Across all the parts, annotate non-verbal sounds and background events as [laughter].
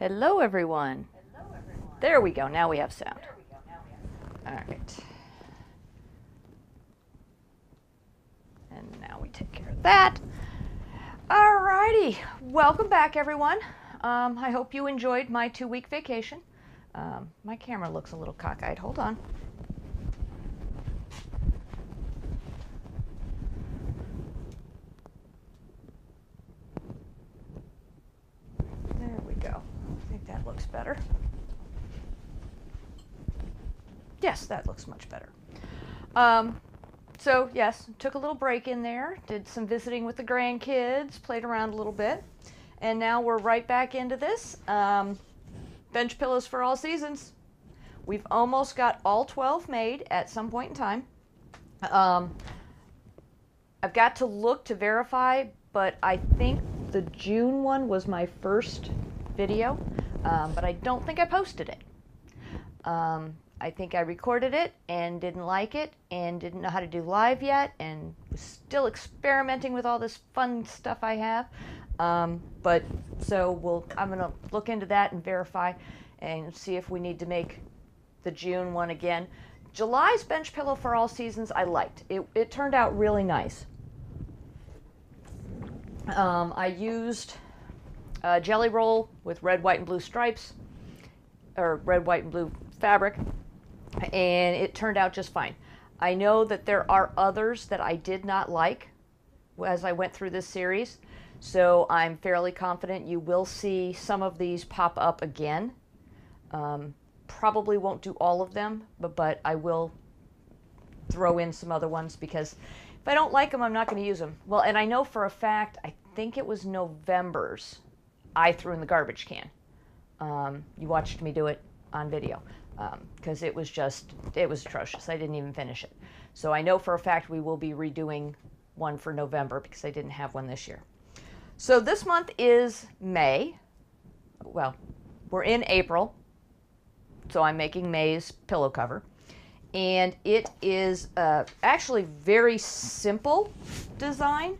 Hello, everyone. There we go. Now we have sound. All right. And now we take care of that. All righty. Welcome back, everyone. Um, I hope you enjoyed my two week vacation. Um, my camera looks a little cockeyed. Hold on. There we go. I think that looks better. Yes, that looks much better. Um, so, yes, took a little break in there, did some visiting with the grandkids, played around a little bit, and now we're right back into this. Um, bench pillows for all seasons. We've almost got all 12 made at some point in time. Um, I've got to look to verify, but I think the June one was my first video, um, but I don't think I posted it. I think I recorded it and didn't like it and didn't know how to do live yet and was still experimenting with all this fun stuff I have. Um, but so we'll, I'm going to look into that and verify and see if we need to make the June one again. July's bench pillow for all seasons I liked. It, it turned out really nice. Um, I used a jelly roll with red, white, and blue stripes, or red, white, and blue fabric, and it turned out just fine. I know that there are others that I did not like as I went through this series, so I'm fairly confident you will see some of these pop up again. Um, probably won't do all of them, but, but I will throw in some other ones because if I don't like them, I'm not going to use them. Well, and I know for a fact, I think it was November's, I threw in the garbage can. Um, you watched me do it on video because um, it was just, it was atrocious. I didn't even finish it. So I know for a fact we will be redoing one for November because I didn't have one this year. So this month is May. Well, we're in April. So I'm making May's pillow cover and it is uh, actually very simple design.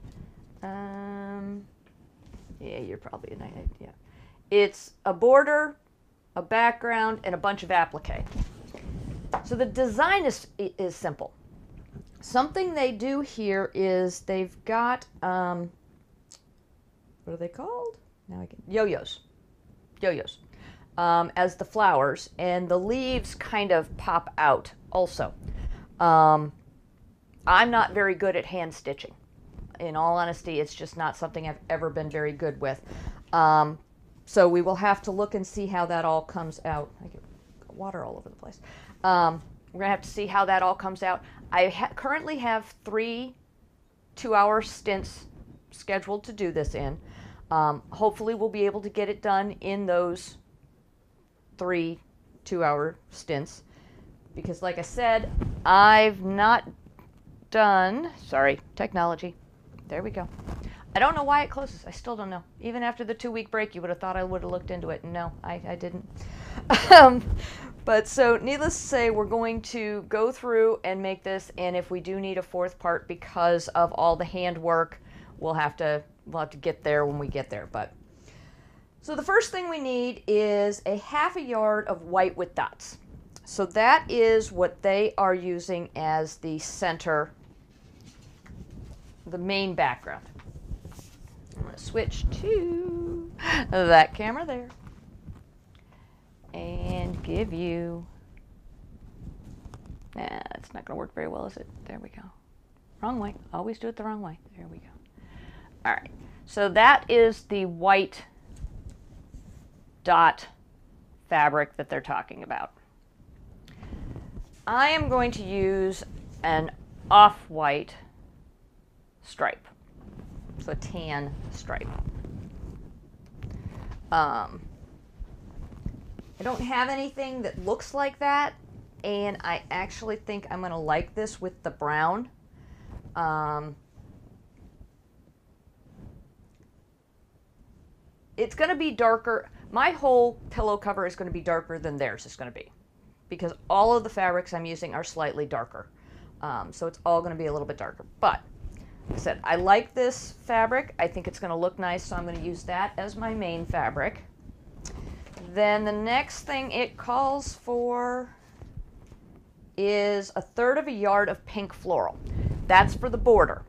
Um, yeah, you're probably an idea. It's a border, a background, and a bunch of applique. So the design is is simple. Something they do here is they've got um, what are they called? Now I can yo-yos, yo-yos um, as the flowers, and the leaves kind of pop out also. Um, I'm not very good at hand stitching. In all honesty, it's just not something I've ever been very good with. Um, so we will have to look and see how that all comes out. I get water all over the place. Um, we're to have to see how that all comes out. I ha currently have three two hour stints scheduled to do this in. Um, hopefully, we'll be able to get it done in those three two hour stints because like I said, I've not done, sorry, technology. There we go. I don't know why it closes. I still don't know. Even after the two week break, you would have thought I would have looked into it. No, I, I didn't. [laughs] um, but so, needless to say, we're going to go through and make this. And if we do need a fourth part because of all the handwork, we'll have to we'll have to get there when we get there. But so the first thing we need is a half a yard of white with dots. So that is what they are using as the center, the main background. I'm going to switch to that camera there and give you, nah, it's not going to work very well, is it? There we go. Wrong way. Always do it the wrong way. There we go. All right. So that is the white dot fabric that they're talking about. I am going to use an off-white stripe, so a tan stripe. Um, I don't have anything that looks like that, and I actually think I'm going to like this with the brown. Um, it's going to be darker. My whole pillow cover is going to be darker than theirs is going to be because all of the fabrics I'm using are slightly darker. Um, so it's all going to be a little bit darker. But I said, I like this fabric. I think it's going to look nice, so I'm going to use that as my main fabric. Then the next thing it calls for is a third of a yard of pink floral. That's for the border.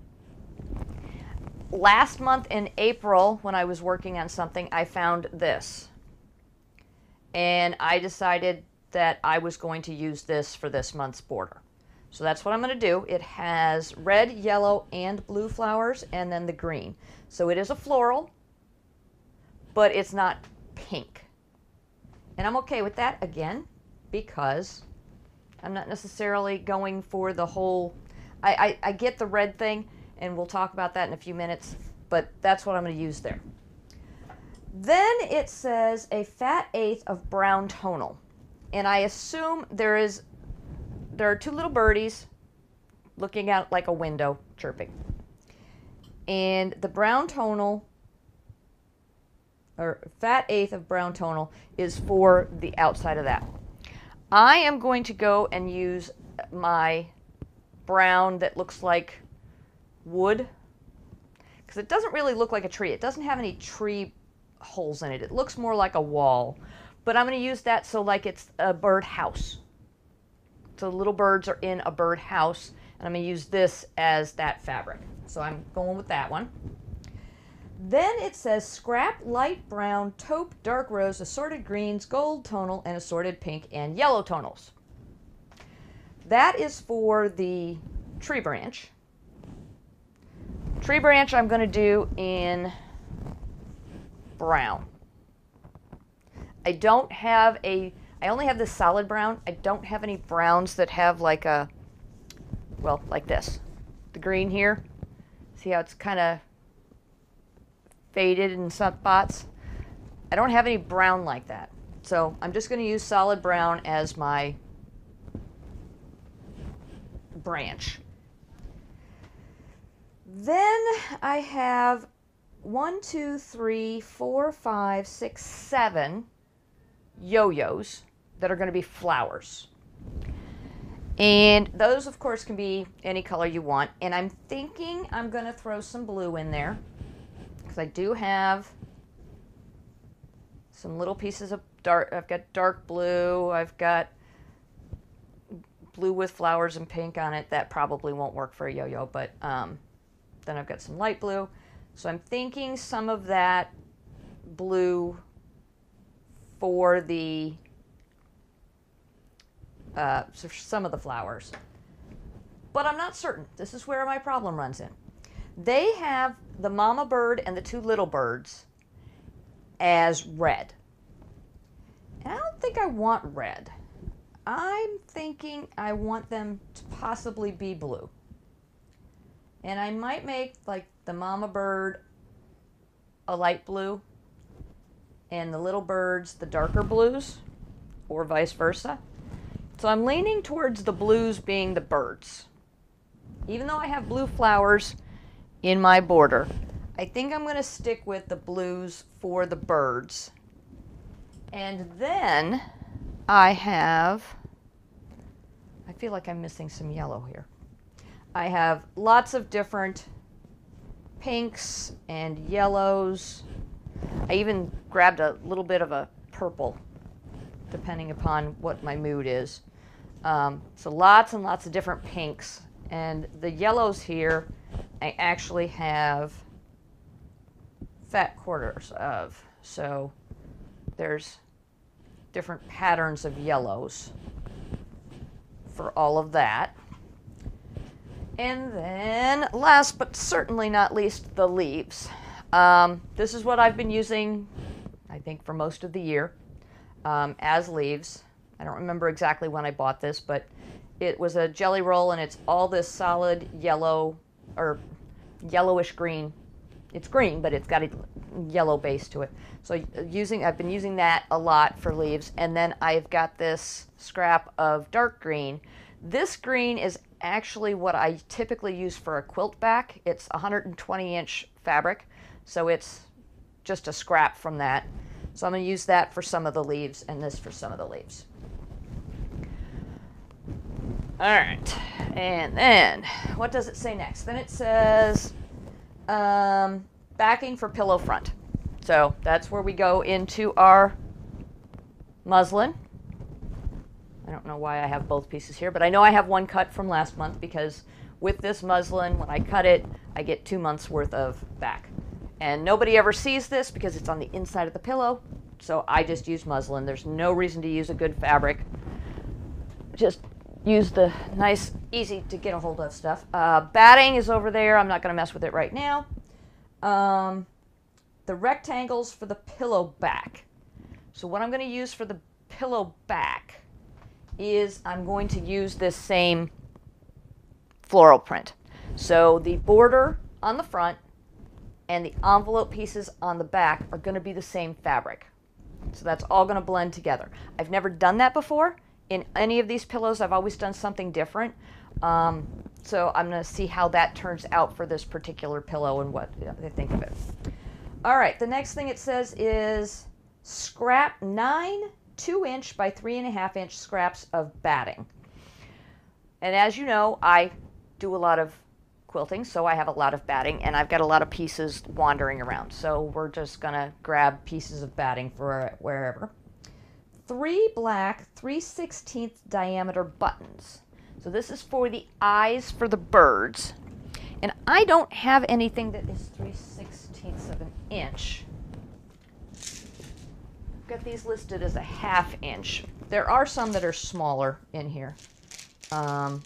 Last month in April, when I was working on something, I found this. And I decided that I was going to use this for this month's border. So that's what I'm going to do. It has red, yellow, and blue flowers, and then the green. So it is a floral, but it's not pink. And I'm okay with that, again, because I'm not necessarily going for the whole... I, I, I get the red thing, and we'll talk about that in a few minutes, but that's what I'm going to use there. Then it says a fat eighth of brown tonal. And I assume there is there are two little birdies looking out like a window chirping. And the brown tonal or fat eighth of brown tonal is for the outside of that. I am going to go and use my brown that looks like wood because it doesn't really look like a tree. It doesn't have any tree holes in it. It looks more like a wall. But I'm going to use that so like it's a bird house. So the little birds are in a bird house. And I'm going to use this as that fabric. So I'm going with that one. Then it says scrap light brown, taupe, dark rose, assorted greens, gold tonal, and assorted pink and yellow tonals. That is for the tree branch. Tree branch I'm going to do in brown. I don't have a, I only have this solid brown. I don't have any browns that have like a, well, like this. The green here. See how it's kind of faded in some spots? I don't have any brown like that. So I'm just going to use solid brown as my branch. Then I have one, two, three, four, five, six, seven yo-yos that are going to be flowers. And those, of course, can be any color you want. And I'm thinking I'm going to throw some blue in there because I do have some little pieces of dark. I've got dark blue. I've got blue with flowers and pink on it. That probably won't work for a yo-yo, but um, then I've got some light blue. So I'm thinking some of that blue for the uh, some of the flowers. But I'm not certain. This is where my problem runs in. They have the mama bird and the two little birds as red. And I don't think I want red. I'm thinking I want them to possibly be blue. And I might make like the mama bird a light blue and the little birds the darker blues or vice versa. So I'm leaning towards the blues being the birds. Even though I have blue flowers in my border, I think I'm going to stick with the blues for the birds. And then I have, I feel like I'm missing some yellow here. I have lots of different pinks and yellows. I even grabbed a little bit of a purple, depending upon what my mood is. Um, so lots and lots of different pinks. And the yellows here, I actually have fat quarters of. So there's different patterns of yellows for all of that. And then, last but certainly not least, the leaves. Um, this is what I've been using, I think, for most of the year um, as leaves. I don't remember exactly when I bought this, but it was a jelly roll and it's all this solid yellow or yellowish green. It's green, but it's got a yellow base to it. So using, I've been using that a lot for leaves. And then I've got this scrap of dark green. This green is actually what I typically use for a quilt back. It's 120 inch fabric, so it's just a scrap from that. So I'm going to use that for some of the leaves and this for some of the leaves. All right, and then what does it say next? Then it says um, backing for pillow front. So that's where we go into our muslin. I don't know why I have both pieces here, but I know I have one cut from last month because with this muslin, when I cut it, I get two months worth of back. And nobody ever sees this because it's on the inside of the pillow, so I just use muslin. There's no reason to use a good fabric. Just use the nice, easy to get a hold of stuff. Uh, batting is over there. I'm not going to mess with it right now. Um, the rectangles for the pillow back. So what I'm going to use for the pillow back is I'm going to use this same floral print. So the border on the front and the envelope pieces on the back are going to be the same fabric. So that's all going to blend together. I've never done that before in any of these pillows. I've always done something different. Um, so I'm going to see how that turns out for this particular pillow and what they think of it. All right, the next thing it says is scrap nine two inch by three and a half inch scraps of batting. And as you know, I do a lot of quilting, so I have a lot of batting, and I've got a lot of pieces wandering around. So we're just gonna grab pieces of batting for wherever. Three black 3 16th diameter buttons. So this is for the eyes for the birds. And I don't have anything that is 3 16ths of an inch. I've got these listed as a half inch. There are some that are smaller in here. Um,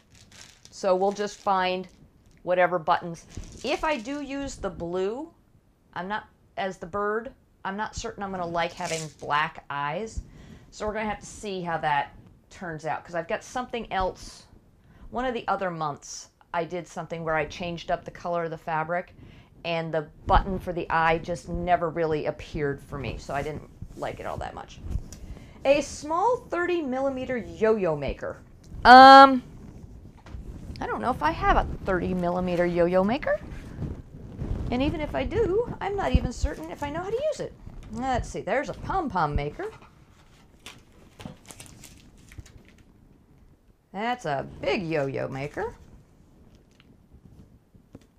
so we'll just find whatever buttons. If I do use the blue, I'm not, as the bird, I'm not certain I'm going to like having black eyes. So we're going to have to see how that turns out because I've got something else. One of the other months, I did something where I changed up the color of the fabric and the button for the eye just never really appeared for me. So I didn't like it all that much. A small 30 millimeter yo-yo maker. Um, I don't know if I have a 30 millimeter yo-yo maker. And even if I do, I'm not even certain if I know how to use it. Let's see, there's a pom-pom maker. That's a big yo-yo maker.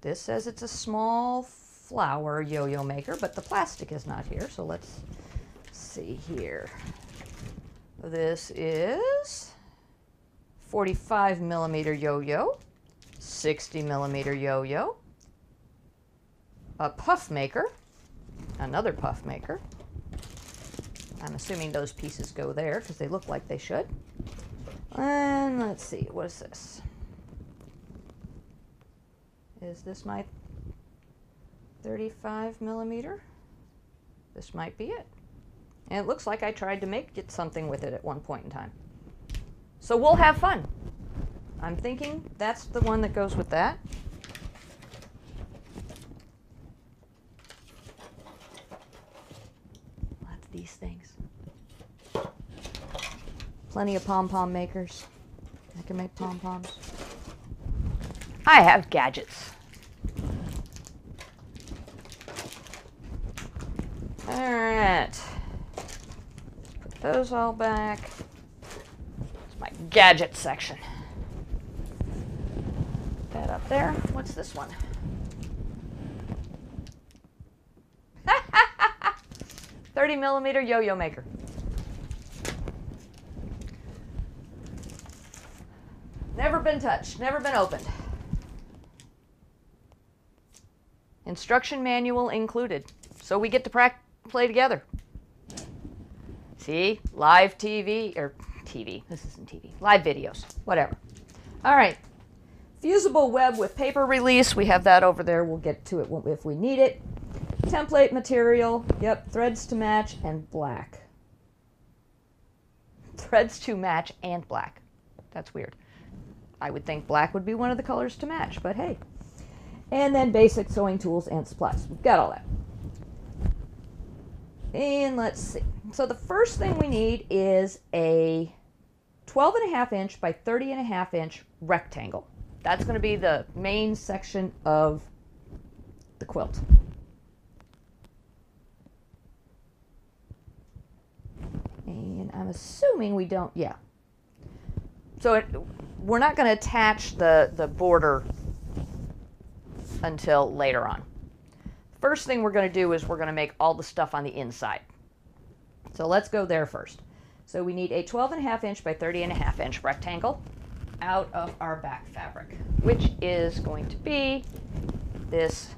This says it's a small flower yo-yo maker, but the plastic is not here, so let's see here. This is 45 millimeter yo-yo, 60 millimeter yo-yo, a puff maker, another puff maker. I'm assuming those pieces go there because they look like they should. And let's see, what is this? Is this my 35 millimeter? This might be it. And it looks like I tried to make get something with it at one point in time. So we'll have fun. I'm thinking that's the one that goes with that. Lots of these things. Plenty of pom-pom makers. I can make pom-poms. I have gadgets. All right. Put those all back It's my gadget section. That up there. What's this one? [laughs] Thirty millimeter yo-yo maker. Never been touched, never been opened. Instruction manual included. So we get to play together. See? Live TV, or TV. This isn't TV. Live videos. Whatever. All right. Fusible web with paper release. We have that over there. We'll get to it if we need it. Template material. Yep. Threads to match and black. [laughs] Threads to match and black. That's weird. I would think black would be one of the colors to match, but hey. And then basic sewing tools and supplies. We've got all that. And let's see. So the first thing we need is a 12 and a half inch by 30 and a half inch rectangle. That's going to be the main section of the quilt. And I'm assuming we don't, yeah. So it, we're not going to attach the, the border until later on. First thing we're going to do is we're going to make all the stuff on the inside. So let's go there first. So we need a 12 and a half inch by 30 and a half inch rectangle out of our back fabric, which is going to be this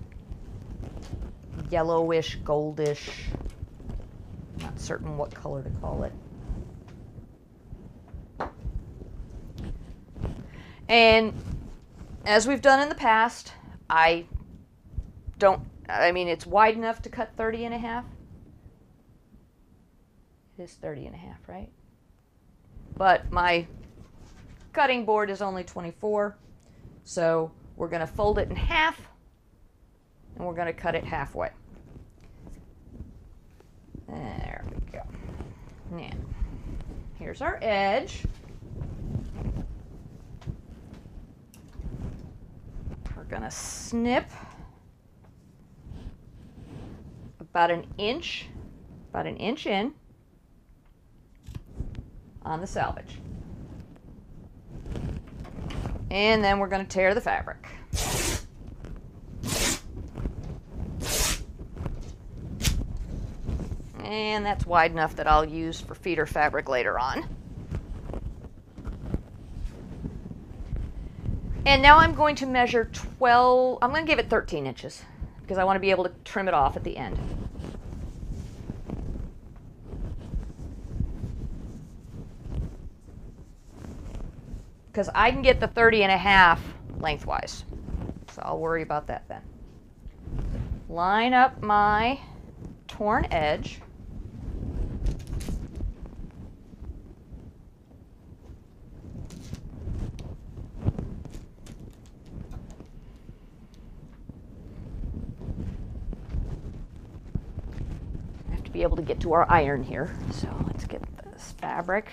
yellowish, goldish, not certain what color to call it. And as we've done in the past, I don't, I mean, it's wide enough to cut 30 and a half. It is 30 and a half, right? But my cutting board is only 24, so we're going to fold it in half and we're going to cut it halfway. There we go. Now, here's our edge. We're going to snip about an inch, about an inch in on the salvage. And then we're going to tear the fabric. And that's wide enough that I'll use for feeder fabric later on. And now I'm going to measure 12, I'm going to give it 13 inches because I want to be able to trim it off at the end. Because I can get the 30 and a half lengthwise. So I'll worry about that then. Line up my torn edge. Be able to get to our iron here. So let's get this fabric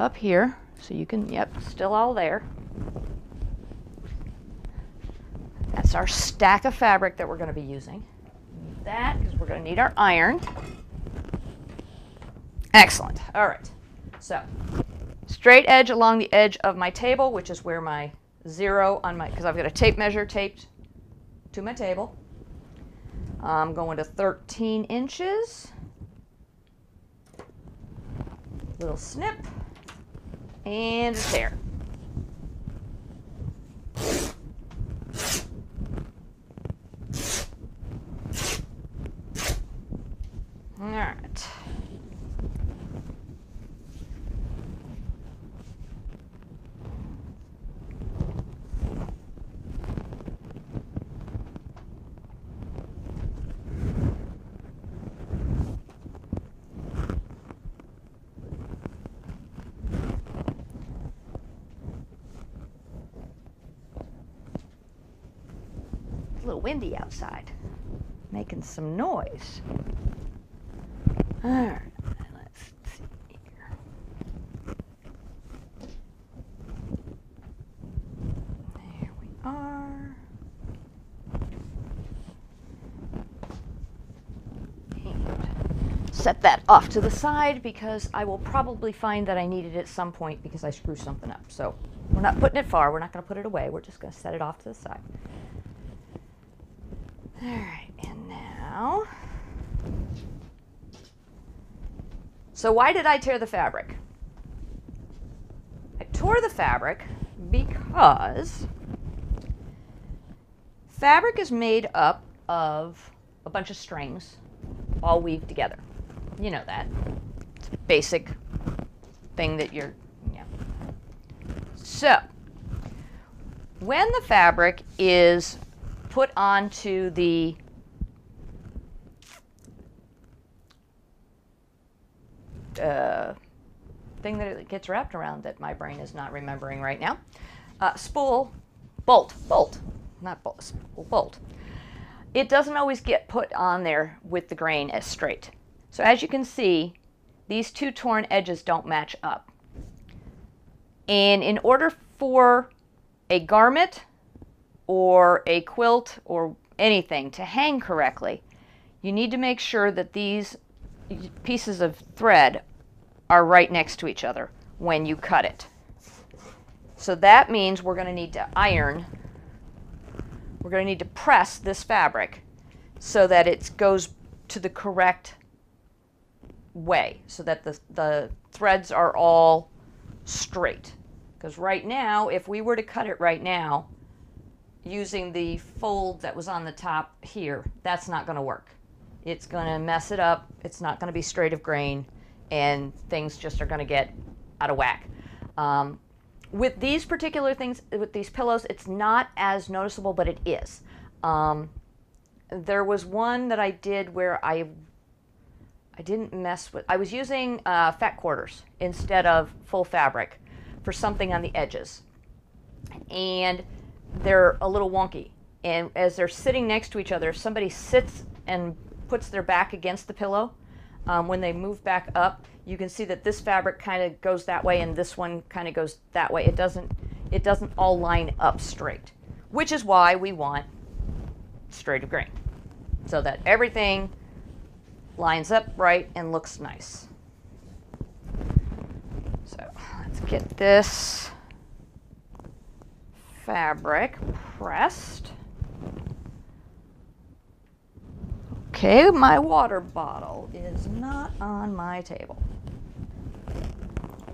up here so you can, yep, still all there. That's our stack of fabric that we're going to be using. Need that because we're going to need our iron. Excellent. All right. So straight edge along the edge of my table, which is where my zero on my, because I've got a tape measure taped to my table. I'm going to 13 inches. Little snip. And a tear. All right. little windy outside, making some noise. All right, let's see here. There we are. And set that off to the side because I will probably find that I need it at some point because I screw something up. So we're not putting it far. We're not going to put it away. We're just going to set it off to the side. All right, and now. So, why did I tear the fabric? I tore the fabric because fabric is made up of a bunch of strings all weaved together. You know that. It's a basic thing that you're, yeah. So, when the fabric is put onto the uh, thing that it gets wrapped around that my brain is not remembering right now. Uh, spool, bolt, bolt, not bolt, spool, bolt. It doesn't always get put on there with the grain as straight. So as you can see, these two torn edges don't match up. And in order for a garment or a quilt or anything to hang correctly, you need to make sure that these pieces of thread are right next to each other when you cut it. So that means we're going to need to iron, we're going to need to press this fabric so that it goes to the correct way so that the, the threads are all straight. Because right now, if we were to cut it right now, using the fold that was on the top here, that's not going to work. It's going to mess it up. It's not going to be straight of grain, and things just are going to get out of whack. Um, with these particular things, with these pillows, it's not as noticeable, but it is. Um, there was one that I did where I I didn't mess with. I was using uh, fat quarters instead of full fabric for something on the edges, and they're a little wonky. And as they're sitting next to each other, if somebody sits and puts their back against the pillow, um, when they move back up, you can see that this fabric kind of goes that way and this one kind of goes that way. It doesn't, it doesn't all line up straight, which is why we want straight of grain so that everything lines up right and looks nice. So let's get this fabric pressed. Okay, my water bottle is not on my table.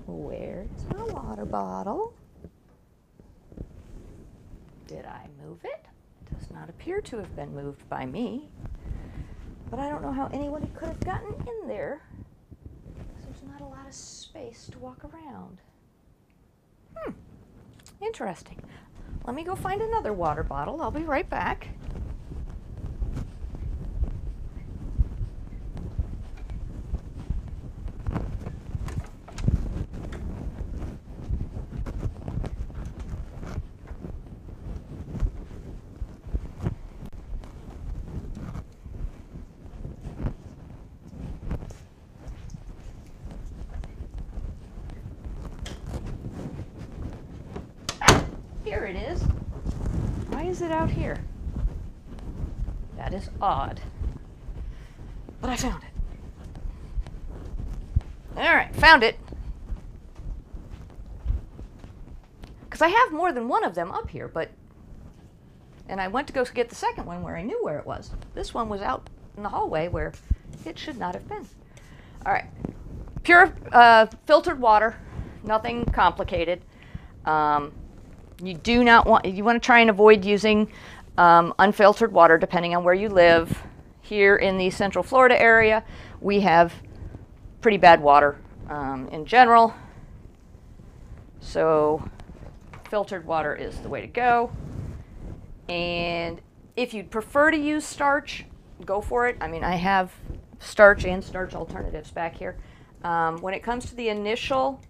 Where's my water bottle? Did I move it? It does not appear to have been moved by me. But I don't know how anybody could have gotten in there. There's not a lot of space to walk around. Hmm, interesting. Let me go find another water bottle. I'll be right back. Here it is. Why is it out here? That is odd. But I found it. All right, found it. Because I have more than one of them up here, but. And I went to go get the second one where I knew where it was. This one was out in the hallway where it should not have been. All right. Pure uh, filtered water, nothing complicated. Um, you do not want, you want to try and avoid using um, unfiltered water depending on where you live. Here in the central Florida area, we have pretty bad water um, in general. So filtered water is the way to go. And if you'd prefer to use starch, go for it. I mean, I have starch and starch alternatives back here. Um, when it comes to the initial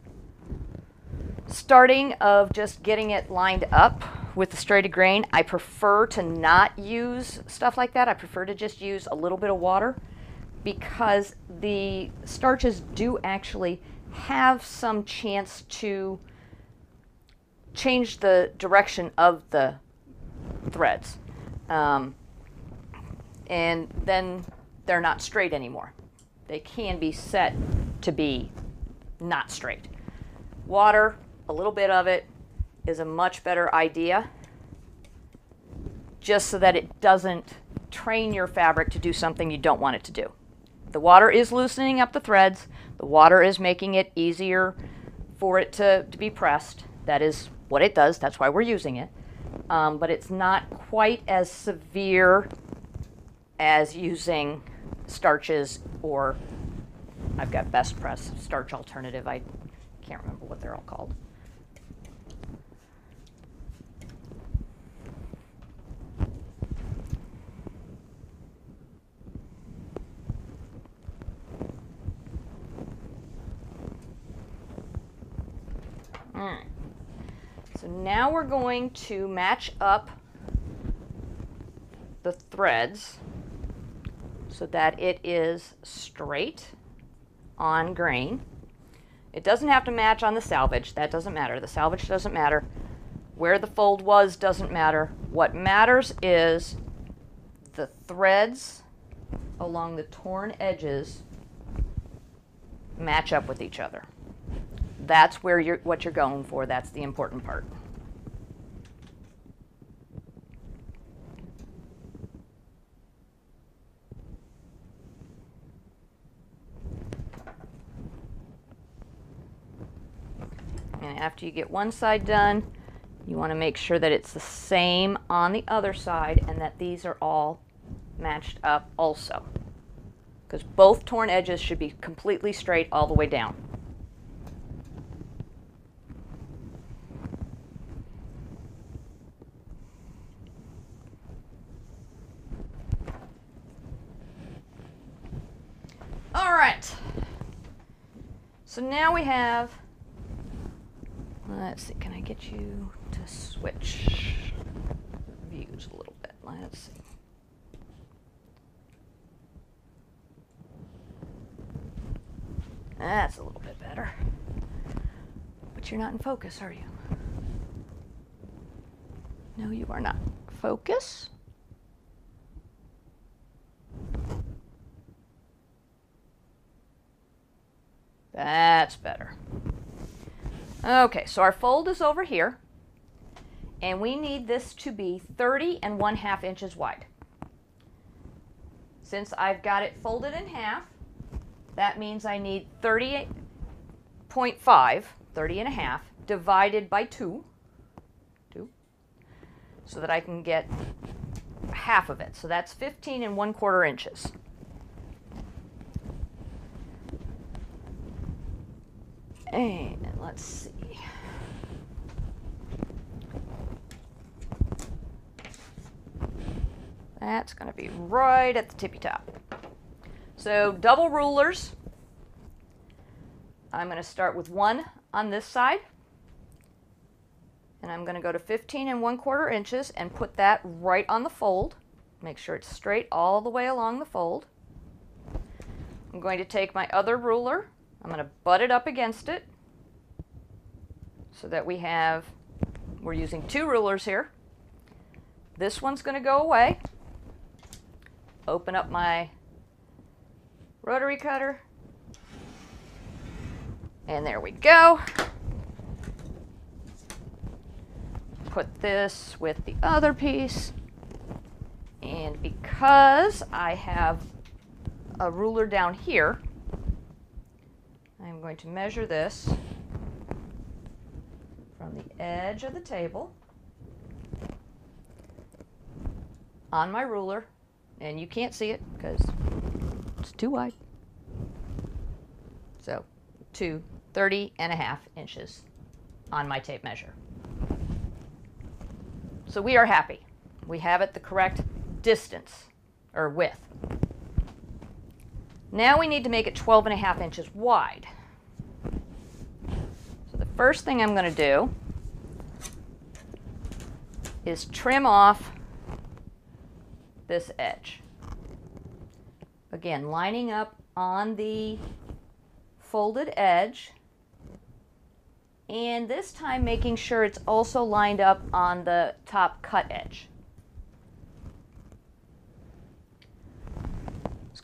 starting of just getting it lined up with the straight of grain, I prefer to not use stuff like that. I prefer to just use a little bit of water because the starches do actually have some chance to change the direction of the threads. Um, and then they're not straight anymore. They can be set to be not straight. Water, a little bit of it, is a much better idea just so that it doesn't train your fabric to do something you don't want it to do. The water is loosening up the threads. The water is making it easier for it to, to be pressed. That is what it does. That's why we're using it. Um, but it's not quite as severe as using starches or I've got best press starch alternative. I can't remember what they're all called. Alright. So now we're going to match up the threads so that it is straight on grain. It doesn't have to match on the salvage. That doesn't matter. The salvage doesn't matter. Where the fold was doesn't matter. What matters is the threads along the torn edges match up with each other that's where you're what you're going for. That's the important part. And after you get one side done, you want to make sure that it's the same on the other side and that these are all matched up also. Because both torn edges should be completely straight all the way down. Now we have, let's see, can I get you to switch views a little bit? Let's see. That's a little bit better. But you're not in focus, are you? No, you are not. Focus. That's better. Okay, so our fold is over here, and we need this to be 30 and 1 half inches wide. Since I've got it folded in half, that means I need 30.5, 30 and a half, divided by 2, 2, so that I can get half of it. So that's 15 and 1 quarter inches. And let's see. That's going to be right at the tippy top. So double rulers. I'm going to start with one on this side. And I'm going to go to 15 and 1 quarter inches and put that right on the fold. Make sure it's straight all the way along the fold. I'm going to take my other ruler I'm going to butt it up against it so that we have, we're using two rulers here. This one's going to go away. Open up my rotary cutter. And there we go. Put this with the other piece. And because I have a ruler down here, going to measure this from the edge of the table on my ruler, and you can't see it because it's too wide. So, to 30 and a half inches on my tape measure. So we are happy. We have it the correct distance or width. Now we need to make it 12 and a half inches wide. First thing I'm going to do is trim off this edge. Again, lining up on the folded edge and this time making sure it's also lined up on the top cut edge.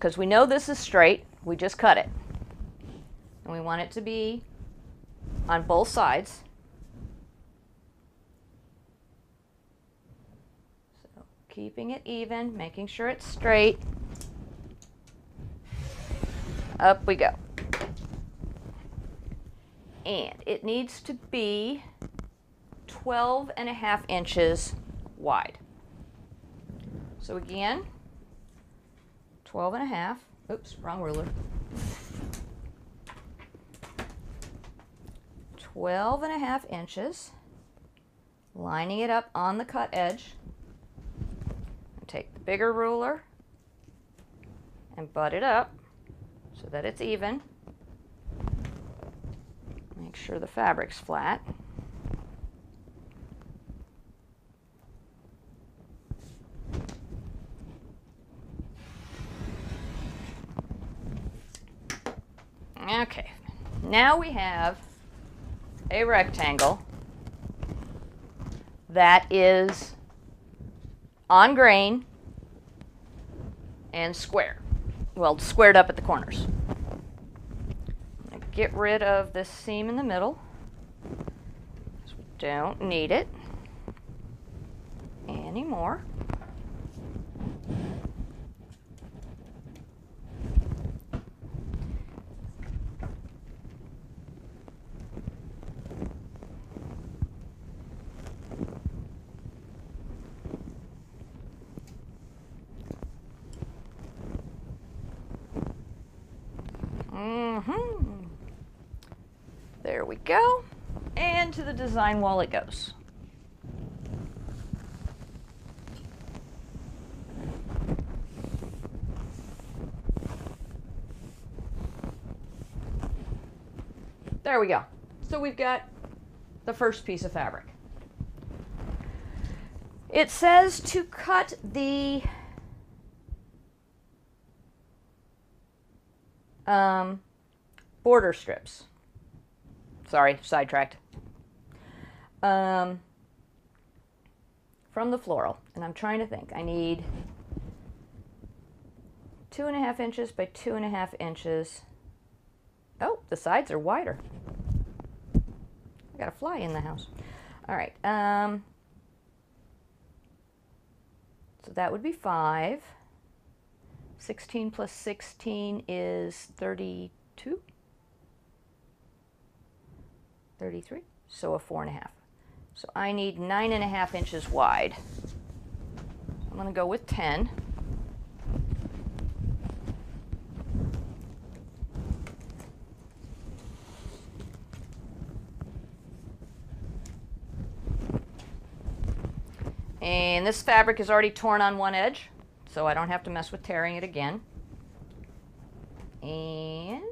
because we know this is straight. We just cut it. And we want it to be on both sides. So keeping it even, making sure it's straight. Up we go. And it needs to be 12 and a half inches wide. So again, 12 and a half. Oops, wrong ruler. 12 and a half inches, lining it up on the cut edge. Take the bigger ruler and butt it up so that it's even. Make sure the fabric's flat. Okay, now we have a rectangle that is on grain and square. Well, squared up at the corners. Get rid of this seam in the middle. We Don't need it anymore. Mm-hmm. There we go. And to the design wall it goes. There we go. So we've got the first piece of fabric. It says to cut the um, border strips. Sorry, sidetracked. Um, from the floral, and I'm trying to think. I need two and a half inches by two and a half inches. Oh, the sides are wider. I got a fly in the house. All right. Um, so that would be five. 16 plus 16 is 32. 33. So a four and a half. So I need nine and a half inches wide. I'm going to go with 10. And this fabric is already torn on one edge, so I don't have to mess with tearing it again. And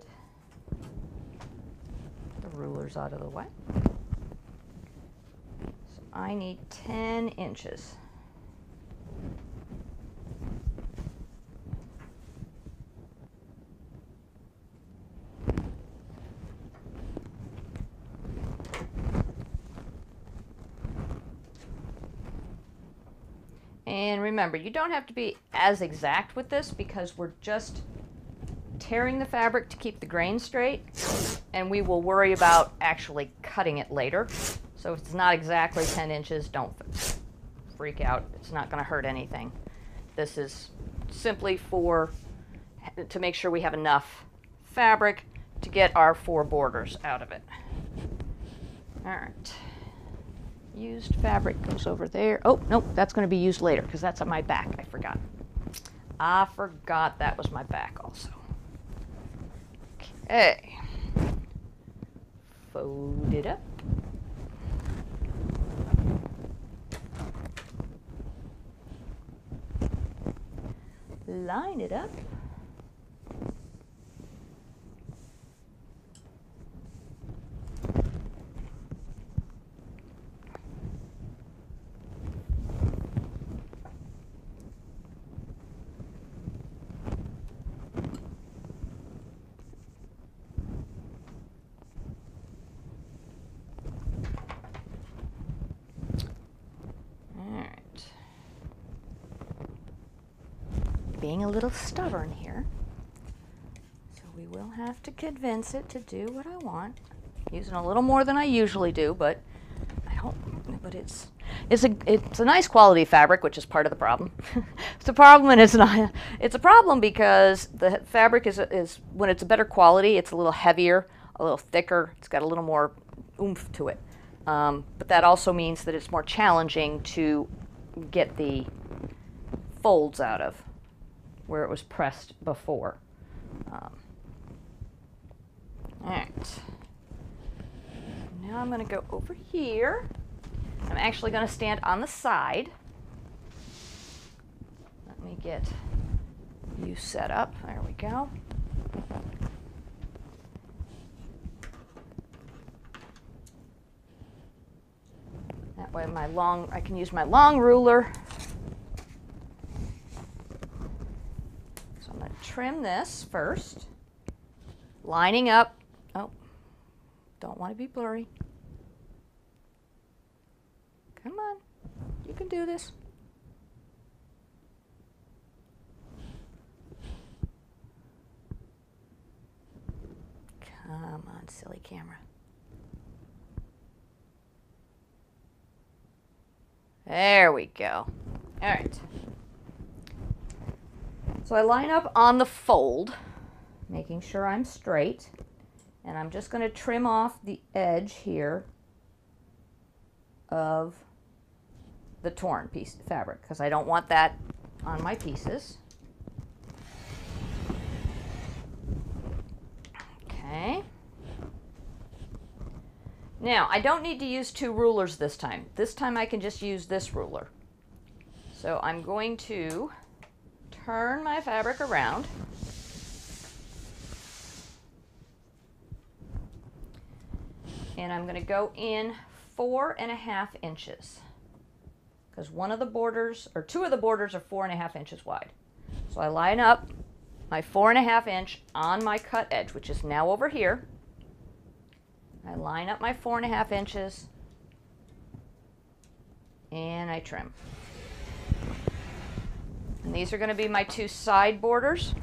ruler's out of the way. So I need 10 inches. And remember, you don't have to be as exact with this because we're just tearing the fabric to keep the grain straight and we will worry about actually cutting it later. So if it's not exactly 10 inches, don't freak out. It's not going to hurt anything. This is simply for to make sure we have enough fabric to get our four borders out of it. All right used fabric goes over there. Oh, nope, that's going to be used later because that's on my back. I forgot. I forgot that was my back also. Okay. Fold it up. Line it up. Being a little stubborn here. So we will have to convince it to do what I want. Using a little more than I usually do, but I don't, but it's, it's a, it's a nice quality fabric, which is part of the problem. [laughs] it's a problem and it's not, it's a problem because the fabric is, is, when it's a better quality, it's a little heavier, a little thicker, it's got a little more oomph to it. Um, but that also means that it's more challenging to get the folds out of where it was pressed before. Um, all right. Now I'm going to go over here. I'm actually going to stand on the side. Let me get you set up. There we go. That way my long, I can use my long ruler trim this first, lining up. Oh, don't want to be blurry. Come on, you can do this. Come on, silly camera. There we go. All right. So I line up on the fold, making sure I'm straight. And I'm just going to trim off the edge here of the torn piece of fabric because I don't want that on my pieces. Okay. Now, I don't need to use two rulers this time. This time I can just use this ruler. So I'm going to turn my fabric around. And I'm going to go in four and a half inches because one of the borders, or two of the borders are four and a half inches wide. So I line up my four and a half inch on my cut edge, which is now over here. I line up my four and a half inches and I trim. And these are going to be my two side borders.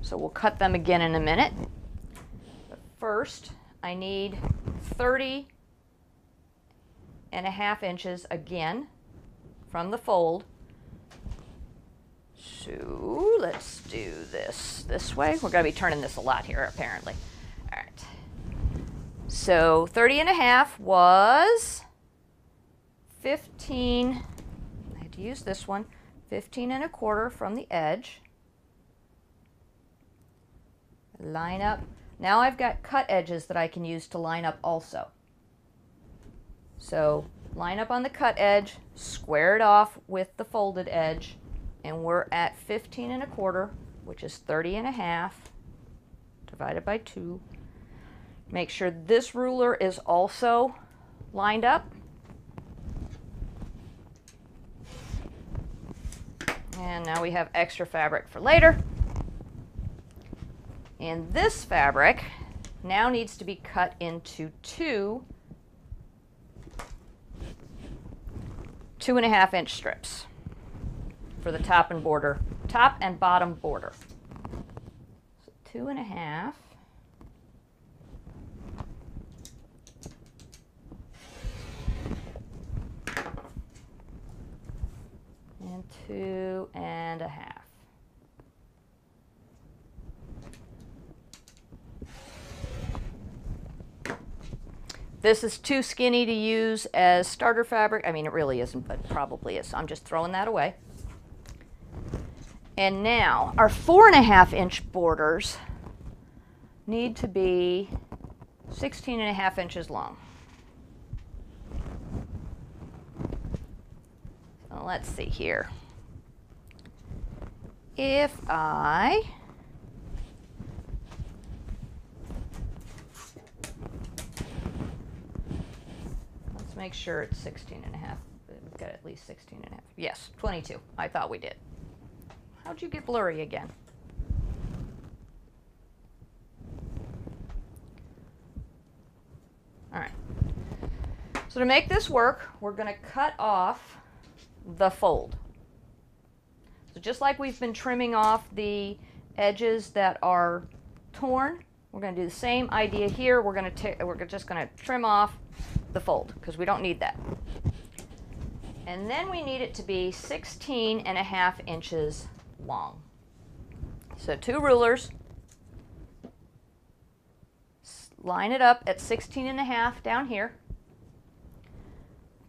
So we'll cut them again in a minute. But first, I need 30 and a half inches again from the fold. So let's do this this way. We're going to be turning this a lot here, apparently. All right. So 30 and a half was 15. I had to use this one. 15 and a quarter from the edge. Line up. Now I've got cut edges that I can use to line up also. So line up on the cut edge, square it off with the folded edge, and we're at 15 and a quarter, which is 30 and a half, divided by 2. Make sure this ruler is also lined up. And now we have extra fabric for later. And this fabric now needs to be cut into two two and a half inch strips for the top and border, top and bottom border. So two and a half. And two and a half. This is too skinny to use as starter fabric. I mean, it really isn't, but probably is. So I'm just throwing that away. And now our four and a half inch borders need to be 16 and a half inches long. Let's see here. If I let's make sure it's 16 and a half. We've got at least 16 and a half. Yes, 22. I thought we did. How'd you get blurry again? All right. So to make this work, we're going to cut off the fold. So just like we've been trimming off the edges that are torn, we're going to do the same idea here. We're going to we're just going to trim off the fold because we don't need that. And then we need it to be 16 and a half inches long. So two rulers, line it up at 16 and a half down here.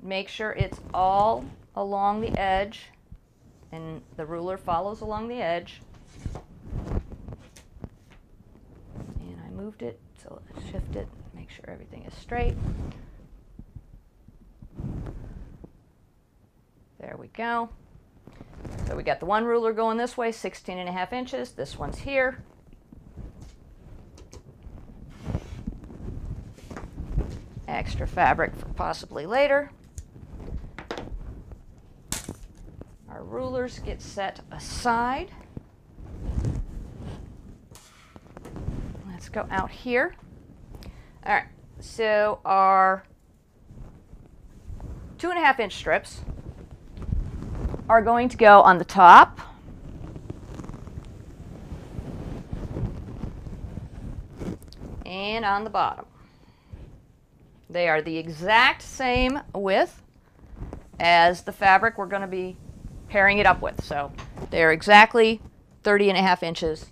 Make sure it's all along the edge and the ruler follows along the edge. And I moved it, so let's shift it, make sure everything is straight. There we go. So we got the one ruler going this way, 16 and a half inches. This one's here. Extra fabric for possibly later. Our rulers get set aside. Let's go out here. All right, so our two and a half inch strips are going to go on the top. And on the bottom. They are the exact same width as the fabric we're going to be pairing it up with. So they're exactly 30 and a half inches.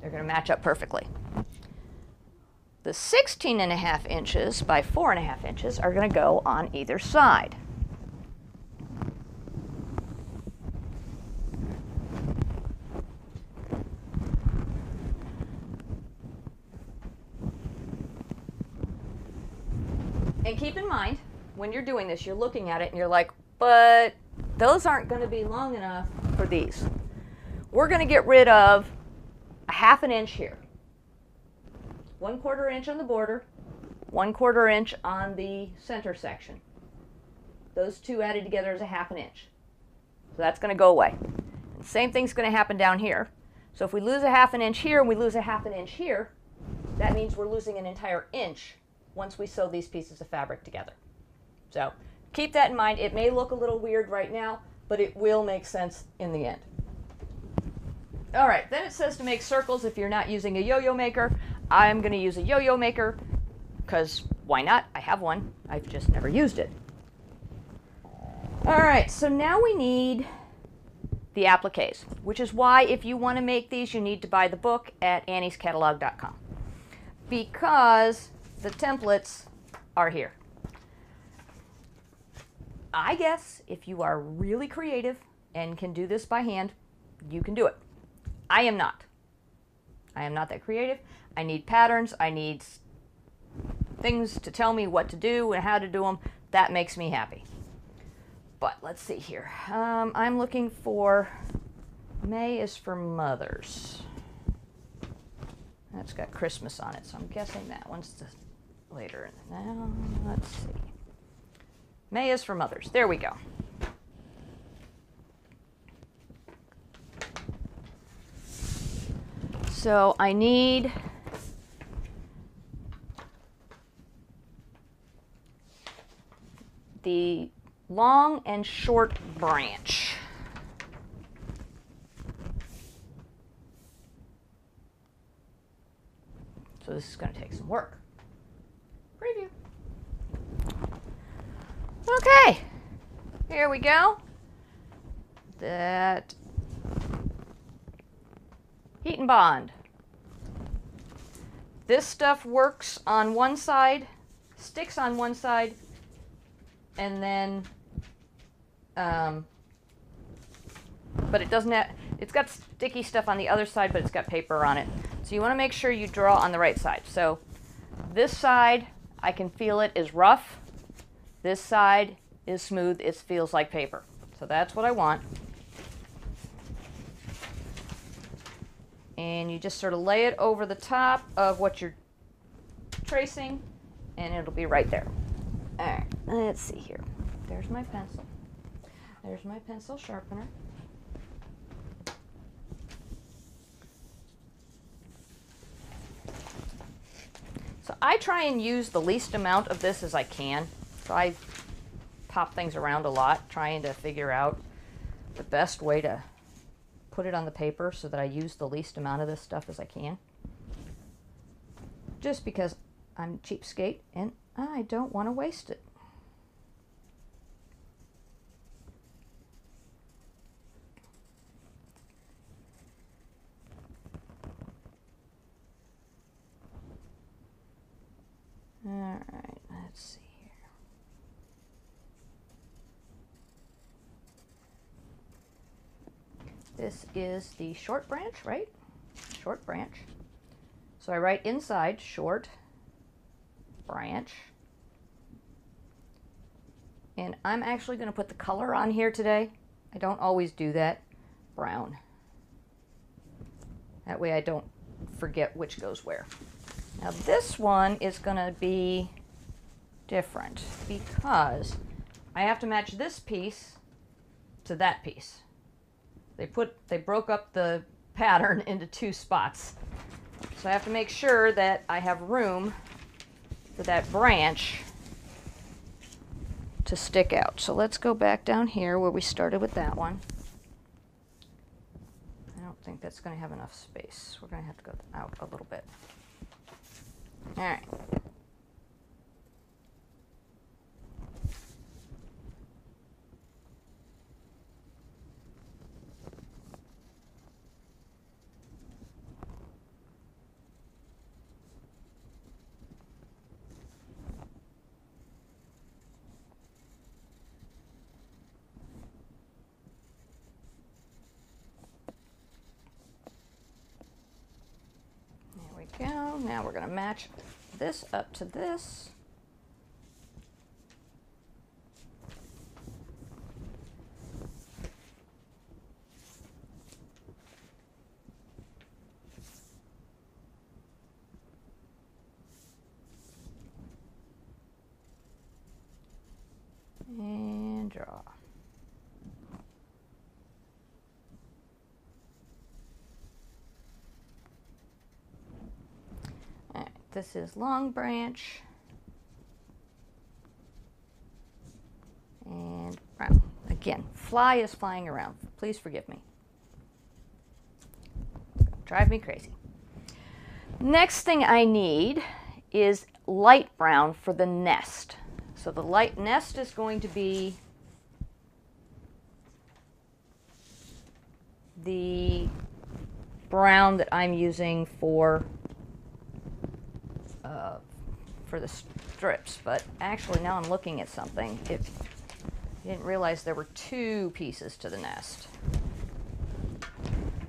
They're going to match up perfectly. The 16 and a half inches by four and a half inches are going to go on either side. And keep in mind, when you're doing this, you're looking at it and you're like, but those aren't going to be long enough for these. We're going to get rid of a half an inch here, one quarter inch on the border, one quarter inch on the center section. Those two added together is a half an inch. So that's going to go away. Same thing's going to happen down here. So if we lose a half an inch here and we lose a half an inch here, that means we're losing an entire inch once we sew these pieces of fabric together. So keep that in mind. It may look a little weird right now, but it will make sense in the end. All right, then it says to make circles if you're not using a yo-yo maker. I'm going to use a yo-yo maker because why not? I have one. I've just never used it. All right, so now we need the appliques, which is why if you want to make these, you need to buy the book at anniescatalog.com because the templates are here. I guess if you are really creative and can do this by hand, you can do it. I am not. I am not that creative. I need patterns. I need things to tell me what to do and how to do them. That makes me happy. But let's see here. Um, I'm looking for May is for mothers. That's got Christmas on it, so I'm guessing that one's the later. Now, let's see. May is for mothers. There we go. So I need the long and short branch. So this is going to take some work. Okay, here we go. That HeatnBond. This stuff works on one side, sticks on one side, and then, um, but it doesn't have, it's got sticky stuff on the other side, but it's got paper on it. So you want to make sure you draw on the right side. So this side, I can feel it is rough. This side is smooth. It feels like paper. So that's what I want. And you just sort of lay it over the top of what you're tracing, and it'll be right there. All right, let's see here. There's my pencil. There's my pencil sharpener. So I try and use the least amount of this as I can. So I pop things around a lot, trying to figure out the best way to put it on the paper so that I use the least amount of this stuff as I can. Just because I'm cheapskate and I don't want to waste it. All right, let's see here. This is the short branch, right? Short branch. So I write inside short branch. And I'm actually going to put the color on here today. I don't always do that. Brown. That way I don't forget which goes where. Now this one is going to be different because I have to match this piece to that piece. They put they broke up the pattern [laughs] into two spots. So I have to make sure that I have room for that branch to stick out. So let's go back down here where we started with that one. I don't think that's going to have enough space. We're going to have to go out a little bit. All right. Now we're going to match this up to this. and draw. This is Long Branch. And brown. Again, fly is flying around. Please forgive me. Drive me crazy. Next thing I need is light brown for the nest. So the light nest is going to be the brown that I'm using for uh, for the strips. But actually, now I'm looking at something. It, I didn't realize there were two pieces to the nest.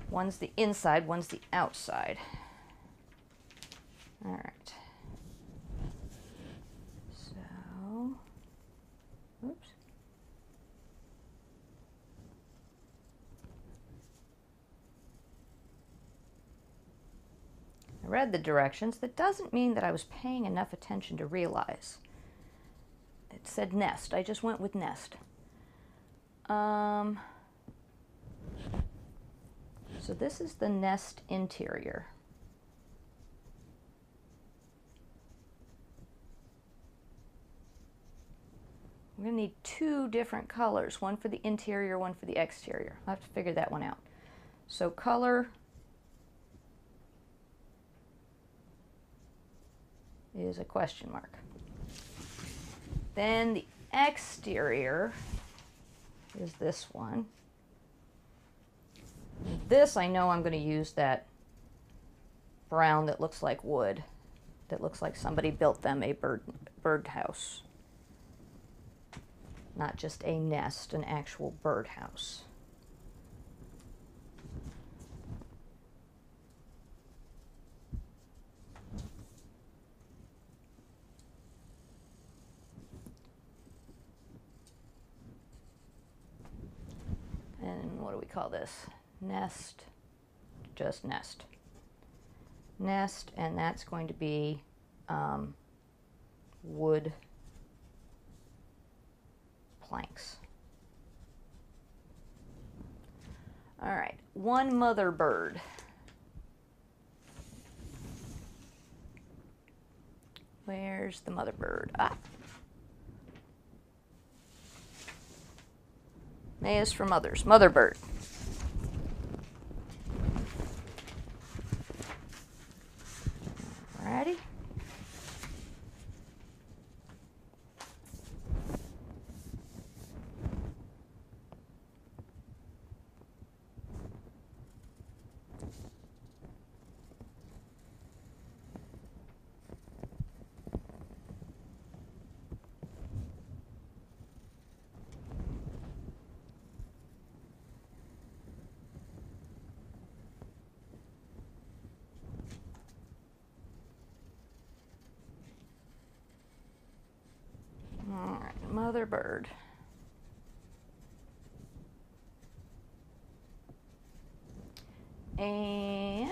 One's the inside, one's the outside. All right. So, oops. I read the directions. That doesn't mean that I was paying enough attention to realize. It said nest. I just went with nest. Um, so this is the nest interior. We're going to need two different colors, one for the interior, one for the exterior. I'll have to figure that one out. So color is a question mark. Then the exterior is this one. This I know I'm going to use that brown that looks like wood, that looks like somebody built them a bird, bird house. Not just a nest, an actual bird house. And what do we call this? Nest, just nest. Nest, and that's going to be um, wood planks. All right, one mother bird. Where's the mother bird? Ah, A is for mothers. Mother bird. Ready? All mother bird. And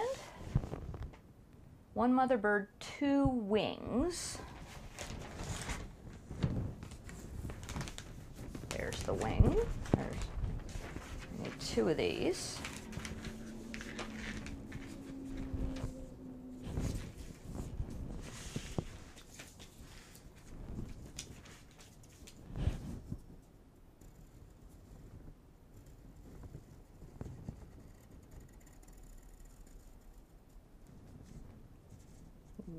one mother bird, two wings. There's the wing. There's I need two of these.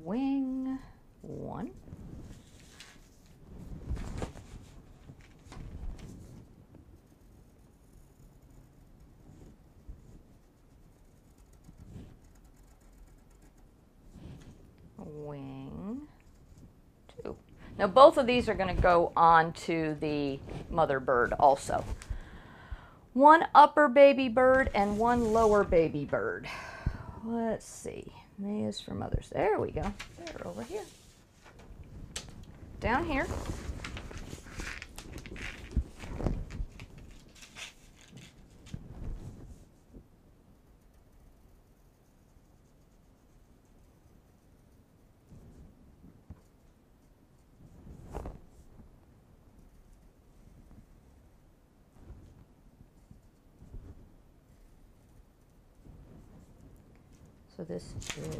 wing one. Wing two. Now both of these are going to go on to the mother bird also. One upper baby bird and one lower baby bird. Let's see. May is for mothers. There we go. They're over here. Down here. This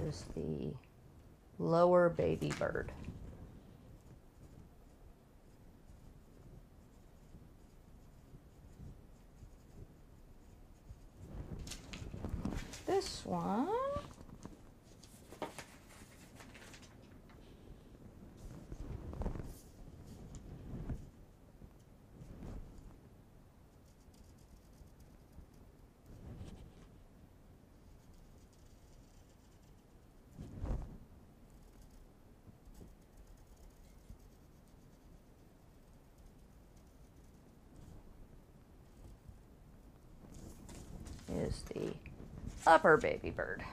is the lower baby bird. This one is the upper baby bird.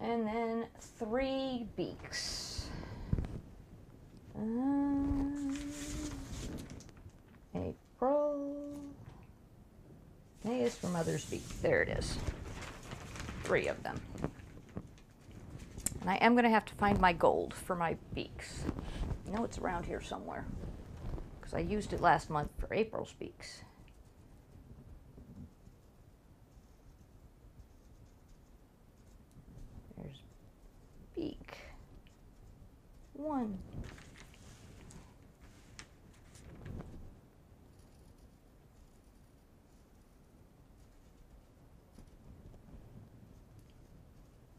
And then three beaks. Um, April. May is for Mother's Beak. There it is. Three of them. And I am going to have to find my gold for my beaks. I know it's around here somewhere because I used it last month for April Speaks. There's beak. One.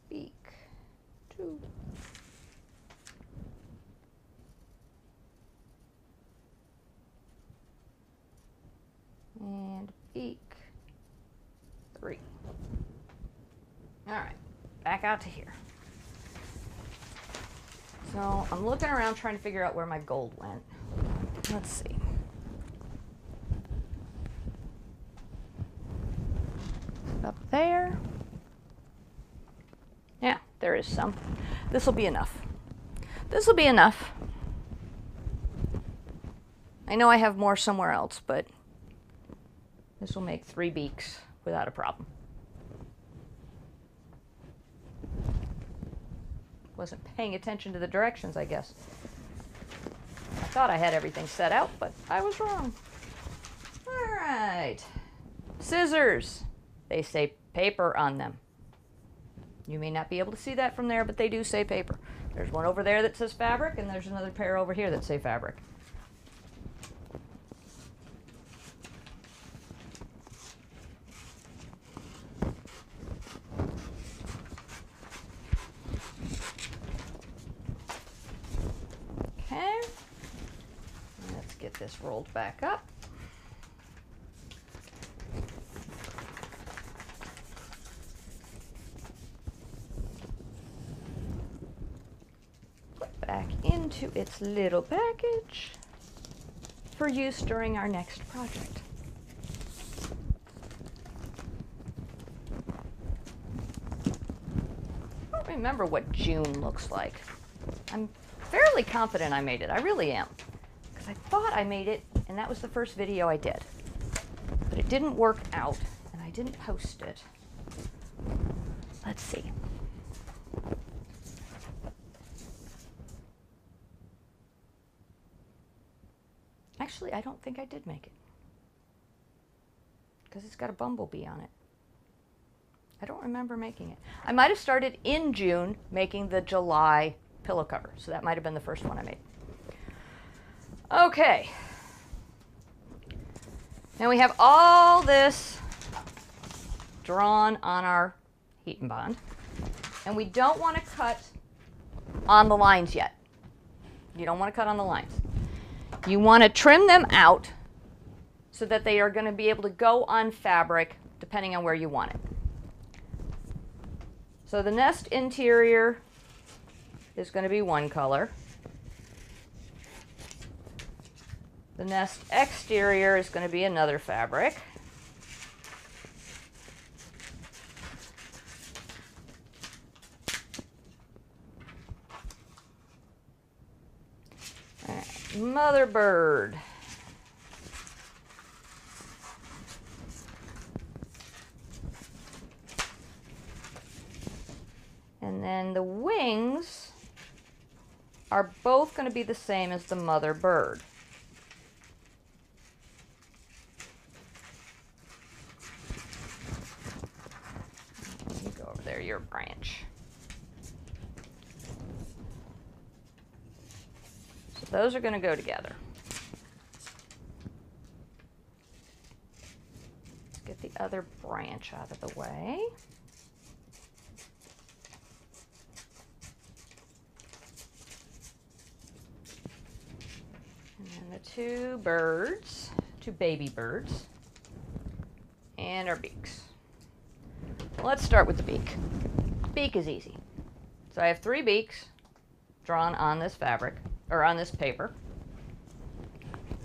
Beak. Two. And beak. Three. All right, back out to here. So I'm looking around trying to figure out where my gold went. Let's see. Up there. Yeah, there is some. This will be enough. This will be enough. I know I have more somewhere else, but this will make three beaks without a problem. Wasn't paying attention to the directions, I guess. I thought I had everything set out, but I was wrong. All right. Scissors. They say paper on them. You may not be able to see that from there, but they do say paper. There's one over there that says fabric, and there's another pair over here that say fabric. Okay. Let's get this rolled back up. Back into its little package for use during our next project. I don't remember what June looks like. I'm fairly confident I made it. I really am. Because I thought I made it, and that was the first video I did. But it didn't work out, and I didn't post it. Let's see. Actually, I don't think I did make it. Because it's got a bumblebee on it. I don't remember making it. I might have started in June making the July pillow cover. So that might have been the first one I made. Okay. Now we have all this drawn on our HeatnBond. And we don't want to cut on the lines yet. You don't want to cut on the lines. You want to trim them out so that they are going to be able to go on fabric depending on where you want it. So the nest interior is going to be one color. The nest exterior is going to be another fabric. Right. Mother bird. And then the wings are both going to be the same as the mother bird. Your branch. So those are going to go together. Let's get the other branch out of the way. And the two birds, two baby birds, and our beaks. Let's start with the beak. Beak is easy. So I have three beaks drawn on this fabric, or on this paper.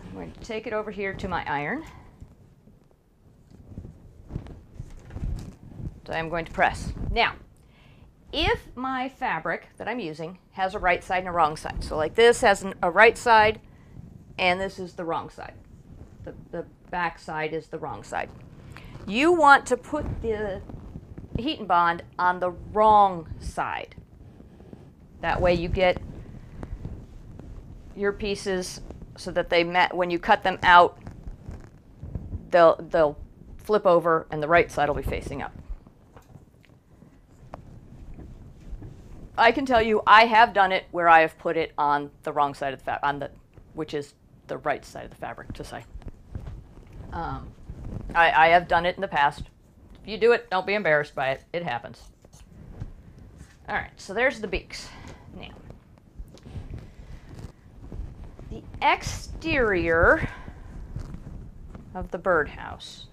I'm going to take it over here to my iron. So I'm going to press. Now, if my fabric that I'm using has a right side and a wrong side, so like this has an, a right side and this is the wrong side. The, the back side is the wrong side. You want to put the HeatnBond on the wrong side. That way you get your pieces so that they met when you cut them out they'll they'll flip over and the right side will be facing up. I can tell you I have done it where I have put it on the wrong side of the fabric, on the which is the right side of the fabric to say. Um, I, I have done it in the past. If you do it, don't be embarrassed by it. It happens. All right, so there's the beaks. Now, the exterior of the birdhouse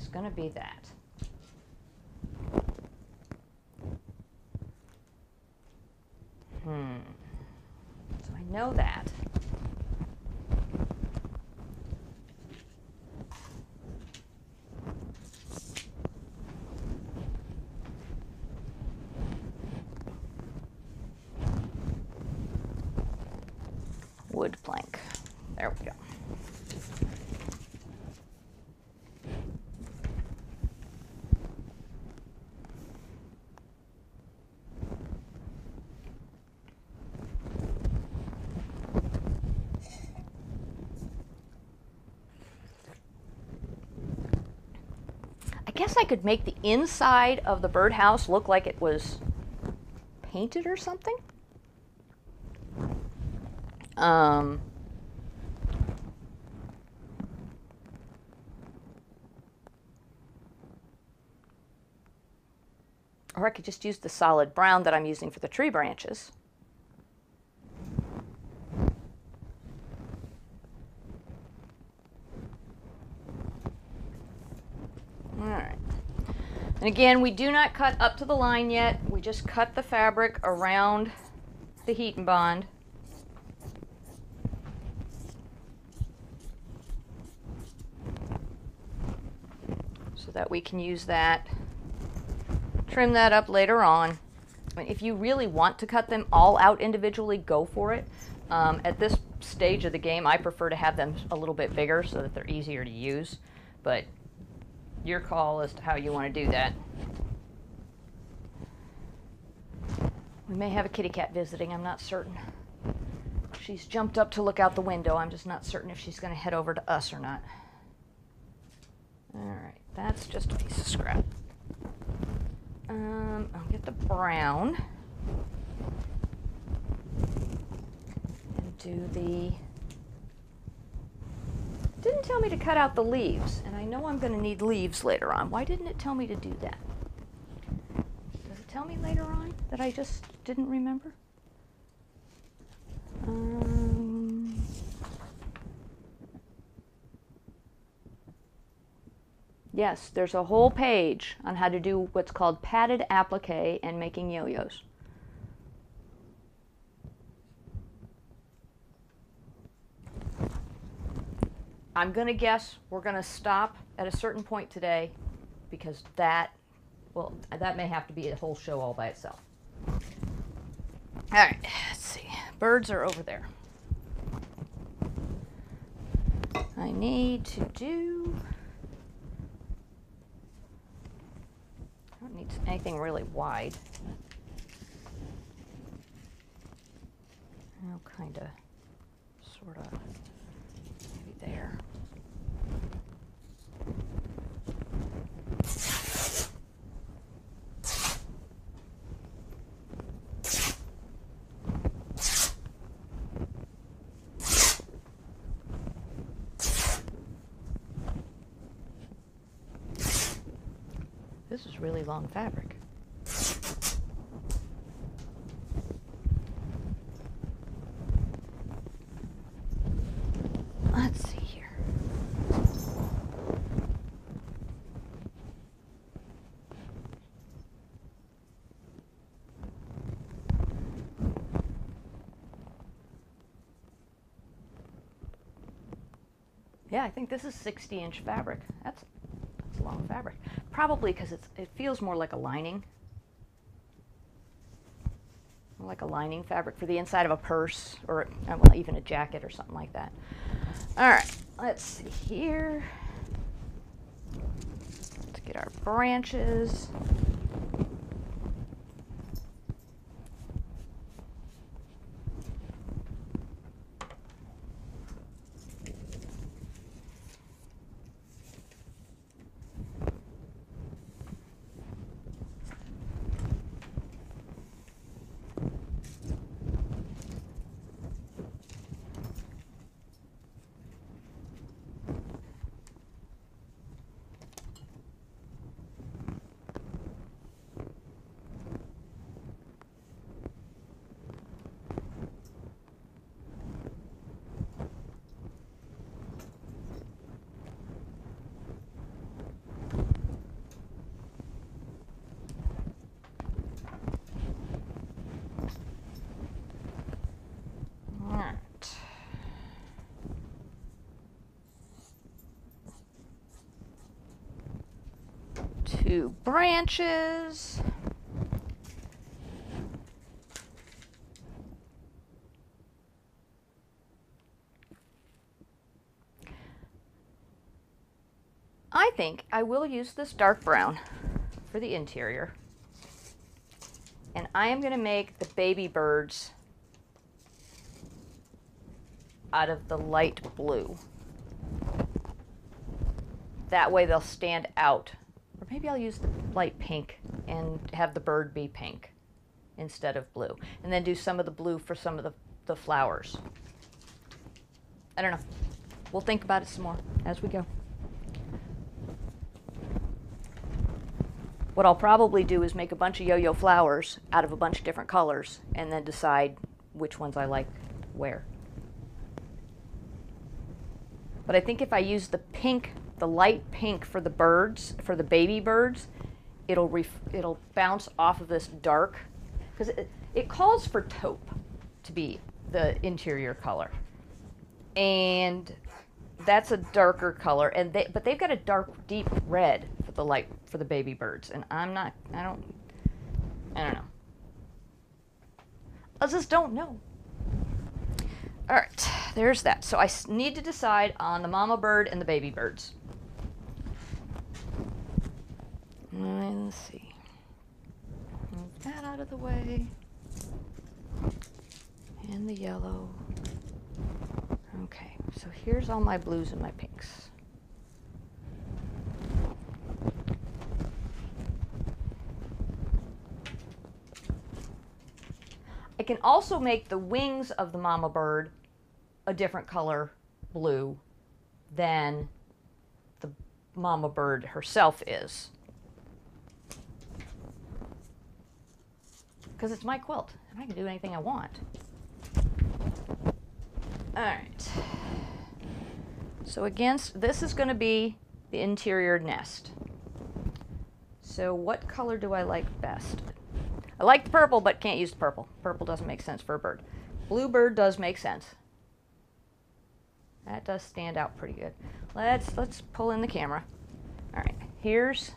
is going to be that. Hmm. So I know that. Wood plank. There we go. I guess I could make the inside of the birdhouse look like it was painted or something. Um, or I could just use the solid brown that I'm using for the tree branches. All right. And again, we do not cut up to the line yet. We just cut the fabric around the HeatnBond. That we can use that, trim that up later on. If you really want to cut them all out individually, go for it. Um, at this stage of the game, I prefer to have them a little bit bigger so that they're easier to use, but your call as to how you want to do that. We may have a kitty cat visiting, I'm not certain. She's jumped up to look out the window. I'm just not certain if she's going to head over to us or not. All right. That's just a piece of scrap. Um, I'll get the brown and do the. Didn't tell me to cut out the leaves, and I know I'm going to need leaves later on. Why didn't it tell me to do that? Does it tell me later on that I just didn't remember? Um, Yes, there's a whole page on how to do what's called padded applique and making yo-yos. I'm going to guess we're going to stop at a certain point today because that, well, that may have to be a whole show all by itself. All right, let's see. Birds are over there. I need to do need anything really wide. Oh, I'll kind of, sort of, maybe there. this is really long fabric. Let's see here. Yeah, I think this is 60 inch fabric. Long fabric. Probably because it feels more like a lining. Like a lining fabric for the inside of a purse or uh, well, even a jacket or something like that. All right, let's see here. Let's get our branches. Branches. I think I will use this dark brown for the interior. And I am going to make the baby birds out of the light blue. That way they'll stand out maybe I'll use the light pink and have the bird be pink instead of blue. And then do some of the blue for some of the, the flowers. I don't know. We'll think about it some more as we go. What I'll probably do is make a bunch of yo-yo flowers out of a bunch of different colors and then decide which ones I like where. But I think if I use the pink the light pink for the birds, for the baby birds, it'll ref- it'll bounce off of this dark because it, it calls for taupe to be the interior color, and that's a darker color. And they but they've got a dark deep red for the light for the baby birds, and I'm not I don't I don't know. I just don't know. All right, there's that. So I need to decide on the mama bird and the baby birds. Let's see. Move that out of the way. And the yellow. Okay, so here's all my blues and my pinks. I can also make the wings of the mama bird a different color blue than the mama bird herself is. Because it's my quilt and I can do anything I want. All right. So against, this is going to be the interior nest. So what color do I like best? I like the purple, but can't use the purple. Purple doesn't make sense for a bird. Blue bird does make sense. That does stand out pretty good. Let's let's pull in the camera. All right, here's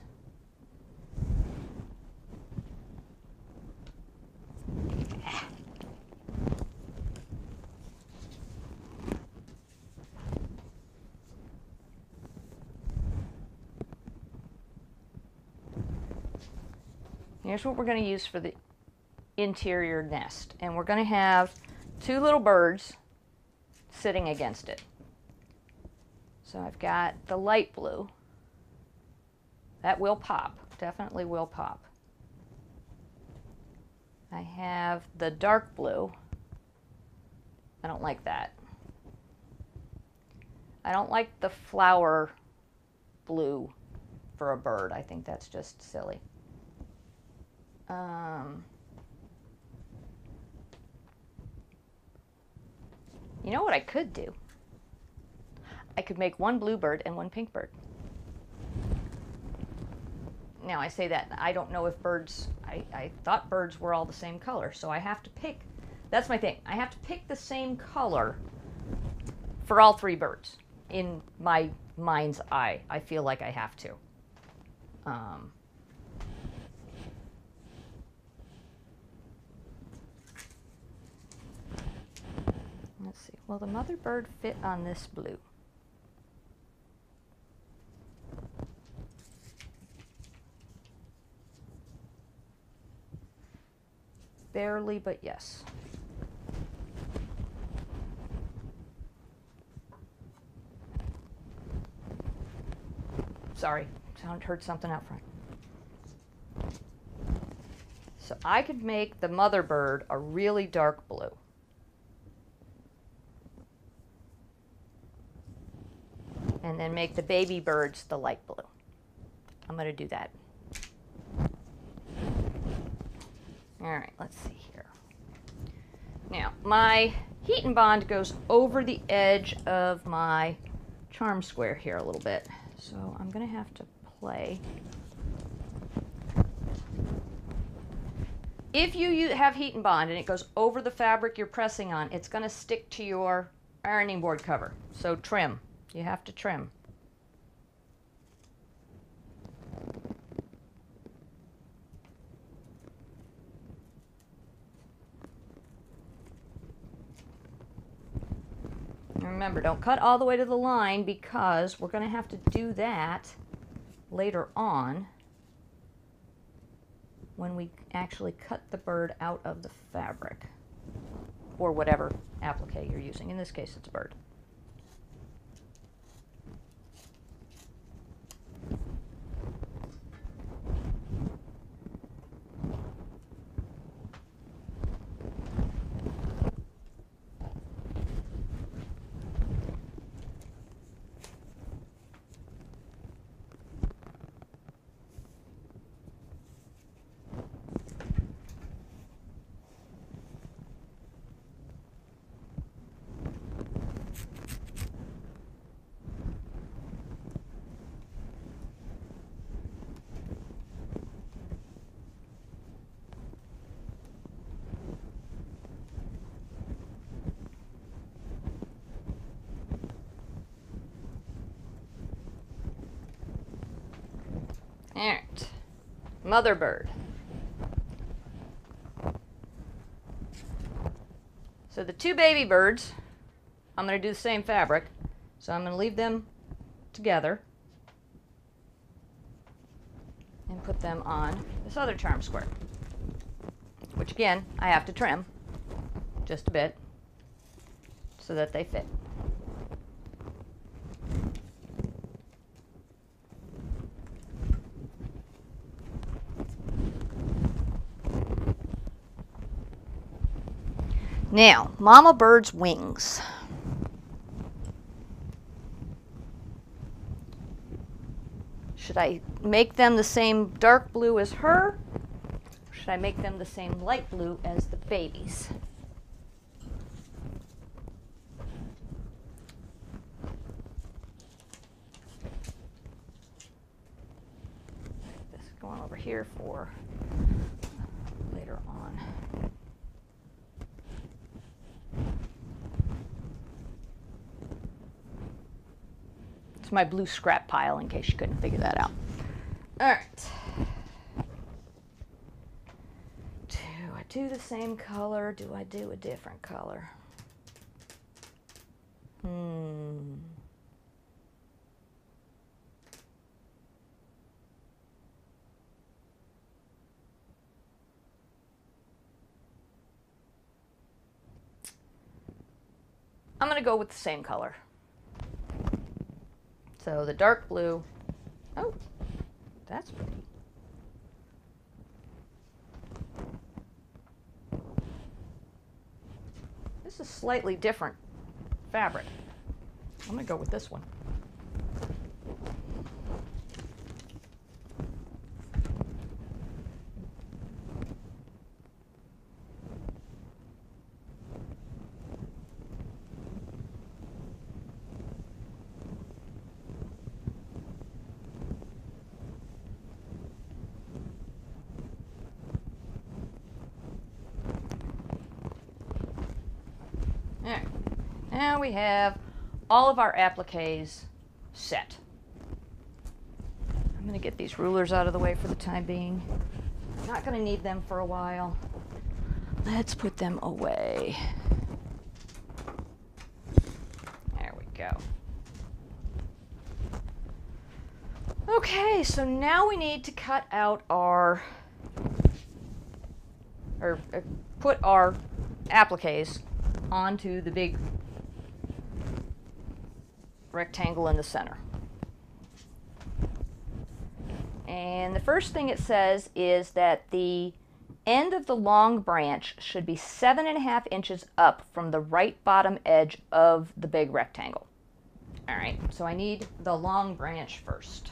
Here's what we're going to use for the interior nest. And we're going to have two little birds sitting against it. So I've got the light blue. That will pop, definitely will pop. I have the dark blue. I don't like that. I don't like the flower blue for a bird. I think that's just silly. Um, you know what I could do? I could make one blue bird and one pink bird. Now I say that I don't know if birds. I, I thought birds were all the same color, so I have to pick. That's my thing. I have to pick the same color for all three birds in my mind's eye. I feel like I have to. Um, let's see. Will the mother bird fit on this blue? Barely, but yes. Sorry, sound heard something out front. So I could make the mother bird a really dark blue. And then make the baby birds the light blue. I'm going to do that. All right, let's see here. Now, my HeatnBond goes over the edge of my charm square here a little bit. So I'm going to have to play. If you have HeatnBond and it goes over the fabric you're pressing on, it's going to stick to your ironing board cover. So trim. You have to trim. Remember, don't cut all the way to the line because we're going to have to do that later on when we actually cut the bird out of the fabric or whatever applique you're using. In this case, it's a bird. All right, mother bird. So the two baby birds, I'm going to do the same fabric. So I'm going to leave them together and put them on this other charm square, which again, I have to trim just a bit so that they fit. Now, mama bird's wings. Should I make them the same dark blue as her? should I make them the same light blue as the babies? This going over here for later on. It's my blue scrap pile in case you couldn't figure that out. All right. Do I do the same color? Do I do a different color? Hmm. I'm going to go with the same color. So the dark blue, oh, that's pretty. This is slightly different fabric. I'm gonna go with this one. Now we have all of our appliques set. I'm going to get these rulers out of the way for the time being. Not going to need them for a while. Let's put them away. There we go. Okay, so now we need to cut out our, or uh, put our appliques onto the big rectangle in the center. And the first thing it says is that the end of the long branch should be seven and a half inches up from the right bottom edge of the big rectangle. All right, so I need the long branch first.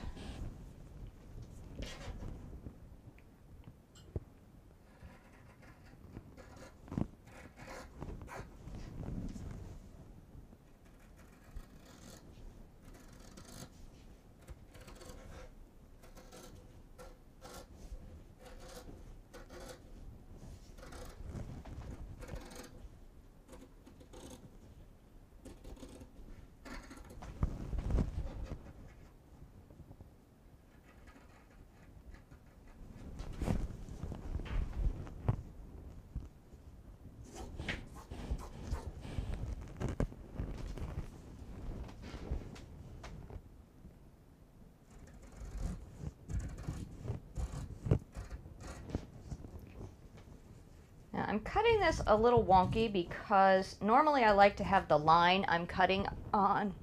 Now I'm cutting this a little wonky because normally I like to have the line I'm cutting on,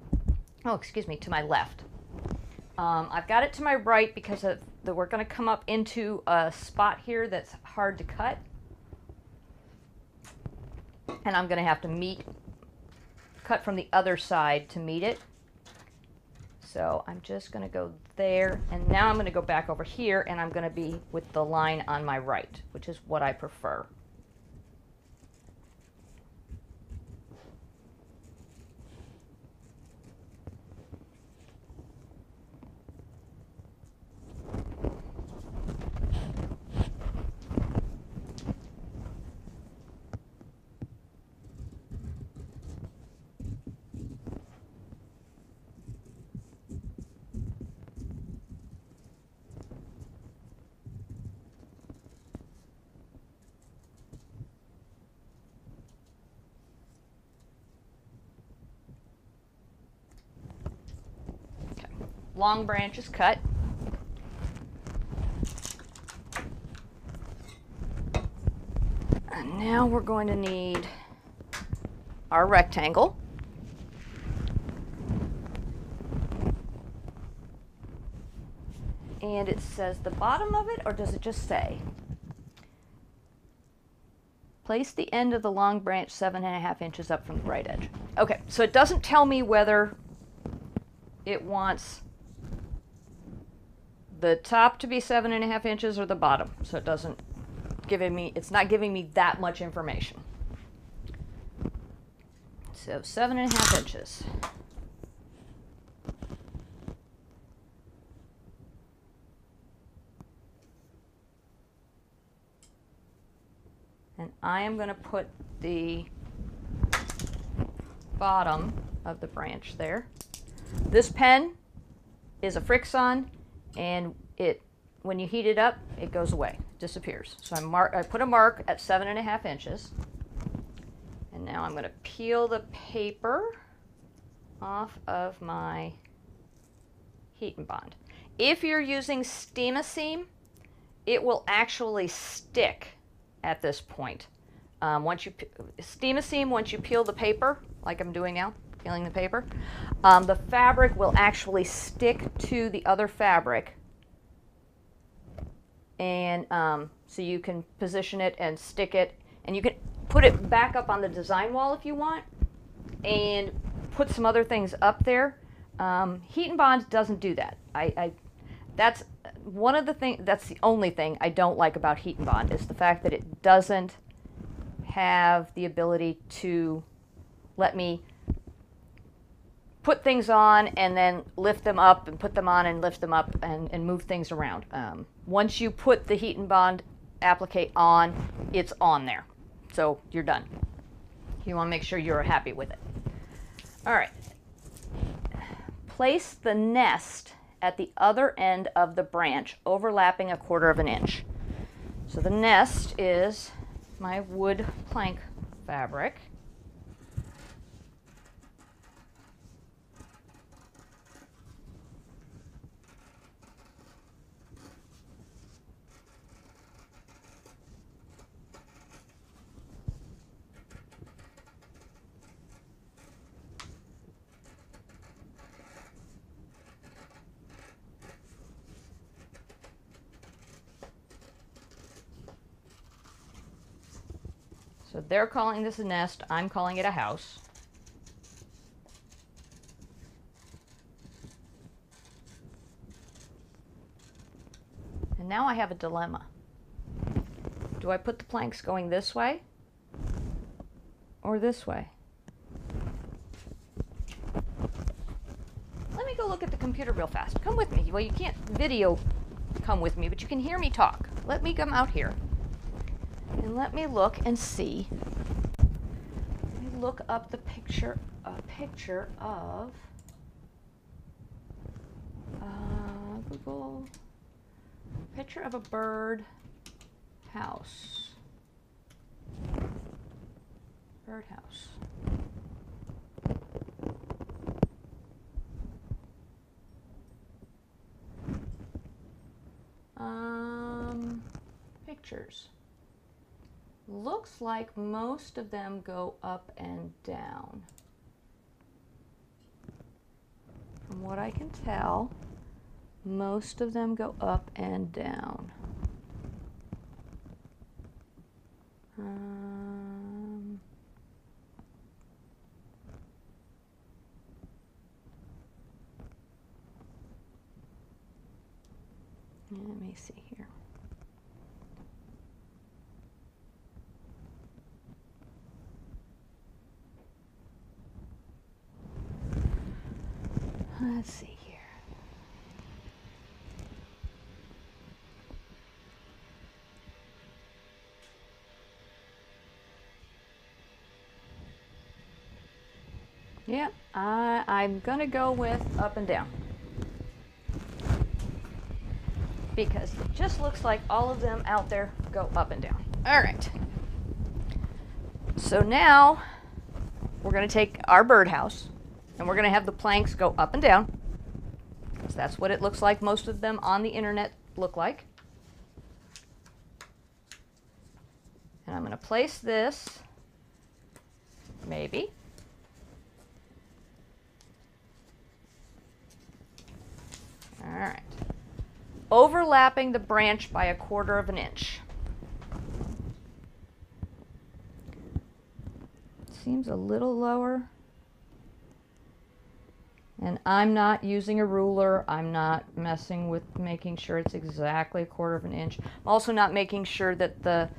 oh excuse me, to my left. Um, I've got it to my right because of the, we're going to come up into a spot here that's hard to cut. And I'm going to have to meet, cut from the other side to meet it. So I'm just going to go there, and now I'm going to go back over here, and I'm going to be with the line on my right, which is what I prefer. Long branch is cut. And now we're going to need our rectangle. And it says the bottom of it, or does it just say? Place the end of the long branch seven and a half inches up from the right edge. Okay, so it doesn't tell me whether it wants the top to be seven and a half inches or the bottom. So it doesn't giving me, it's not giving me that much information. So seven and a half inches. And I am going to put the bottom of the branch there. This pen is a Frixion and it when you heat it up, it goes away, disappears. So I, mark, I put a mark at seven and a half inches. And now I'm going to peel the paper off of my HeatnBond. If you're using Steam-A-Seam, it will actually stick at this point. Um, once you Steam-A-Seam, once you peel the paper, like I'm doing now, peeling the paper, um, the fabric will actually stick to the other fabric. And um, so you can position it and stick it, and you can put it back up on the design wall if you want, and put some other things up there. Um, HeatnBond doesn't do that. I, I that's one of the things. That's the only thing I don't like about HeatnBond is the fact that it doesn't have the ability to let me put things on and then lift them up and put them on and lift them up and, and move things around. Um, once you put the HeatnBond applique on, it's on there. So you're done. You want to make sure you're happy with it. All right. Place the nest at the other end of the branch, overlapping a quarter of an inch. So the nest is my wood plank fabric. So they're calling this a nest, I'm calling it a house. And now I have a dilemma. Do I put the planks going this way or this way? Let me go look at the computer real fast. Come with me. Well, you can't video come with me, but you can hear me talk. Let me come out here. And let me look and see. Let me look up the picture, a picture of uh, Google picture of a bird house. Bird house. Um, pictures. Like most of them go up and down. From what I can tell, most of them go up and down. Um, let me see here. Let's see here. Yeah, I, I'm gonna go with up and down. Because it just looks like all of them out there go up and down. All right. So now we're gonna take our birdhouse and we're going to have the planks go up and down. So that's what it looks like most of them on the internet look like. And I'm going to place this, maybe. All right. Overlapping the branch by a quarter of an inch. Seems a little lower. And I'm not using a ruler. I'm not messing with making sure it's exactly a quarter of an inch. I'm also not making sure that the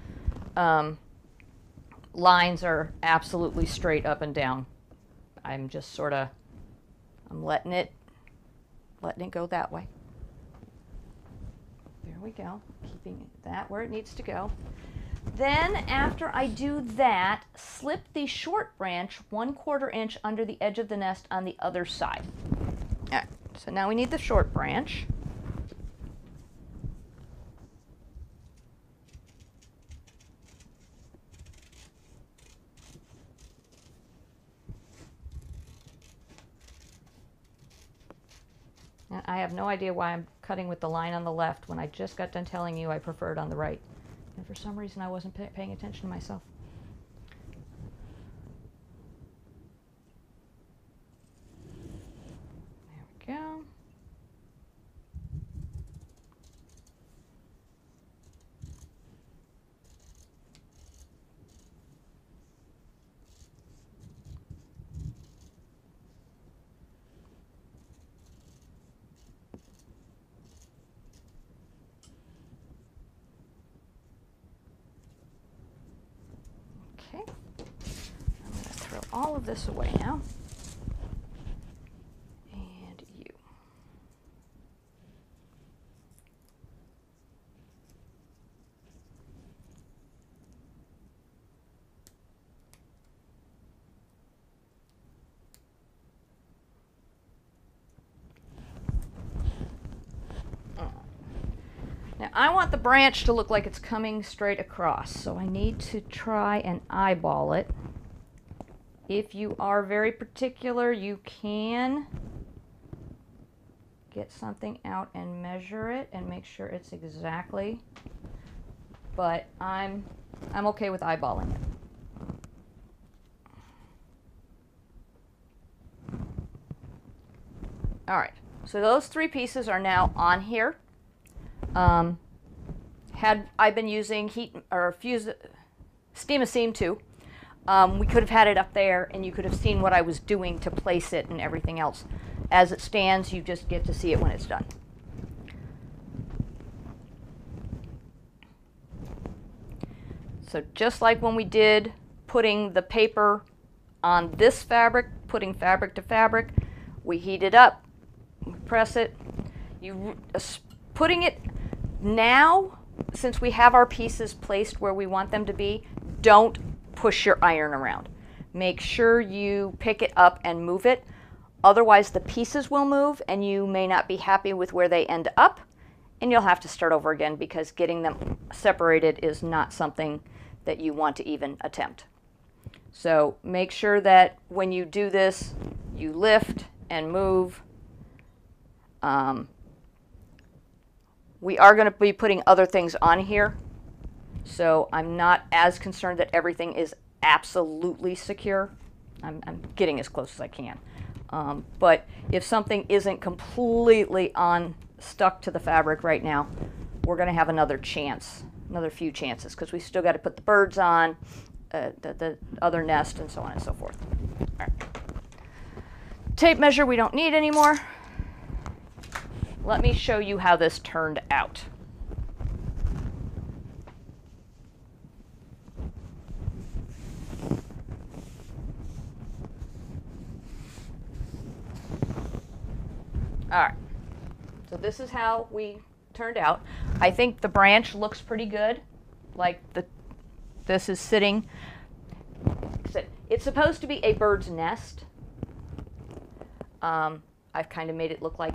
um, lines are absolutely straight up and down. I'm just sort of, I'm letting it, letting it go that way. There we go, keeping that where it needs to go. Then after I do that, slip the short branch one quarter inch under the edge of the nest on the other side. All right, so now we need the short branch. I have no idea why I'm cutting with the line on the left when I just got done telling you I prefer it on the right. And for some reason, I wasn't pay paying attention to myself. this away now. And you. Now I want the branch to look like it's coming straight across, so I need to try and eyeball it. If you are very particular, you can get something out and measure it and make sure it's exactly, but I'm, I'm okay with eyeballing it. All right, so those three pieces are now on here. Um, had I been using heat or fuse Steam-A-Seam 2, um, we could have had it up there and you could have seen what I was doing to place it and everything else. As it stands, you just get to see it when it's done. So just like when we did putting the paper on this fabric, putting fabric to fabric, we heat it up, press it. You uh, putting it now, since we have our pieces placed where we want them to be, don't push your iron around. Make sure you pick it up and move it. Otherwise, the pieces will move and you may not be happy with where they end up and you'll have to start over again because getting them separated is not something that you want to even attempt. So make sure that when you do this, you lift and move. Um, we are going to be putting other things on here. So I'm not as concerned that everything is absolutely secure. I'm, I'm getting as close as I can. Um, but if something isn't completely on stuck to the fabric right now, we're going to have another chance, another few chances, because we still got to put the birds on, uh, the, the other nest, and so on and so forth. Right. Tape measure we don't need anymore. Let me show you how this turned out. All right, so this is how we turned out. I think the branch looks pretty good. Like the, this is sitting, it's supposed to be a bird's nest. Um, I've kind of made it look like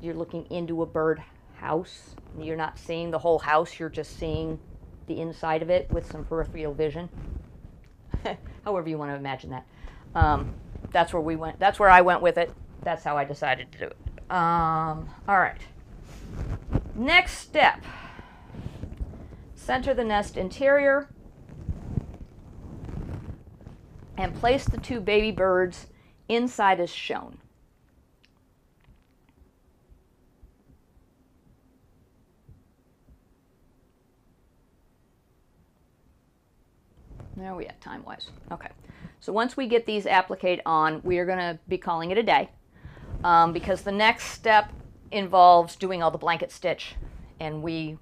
you're looking into a bird house. You're not seeing the whole house, you're just seeing the inside of it with some peripheral vision. [laughs] However you want to imagine that. Um, that's where we went. That's where I went with it. That's how I decided to do it. Um, all right. Next step. Center the nest interior and place the two baby birds inside as shown. There we at time-wise. Okay. So once we get these applique on, we are going to be calling it a day um, because the next step involves doing all the blanket stitch. And we,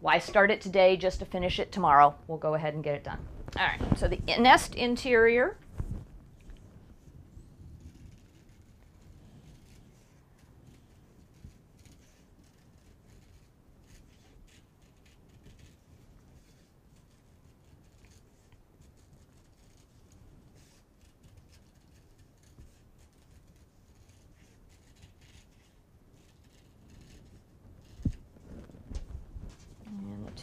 why start it today just to finish it tomorrow? We'll go ahead and get it done. All right, so the nest interior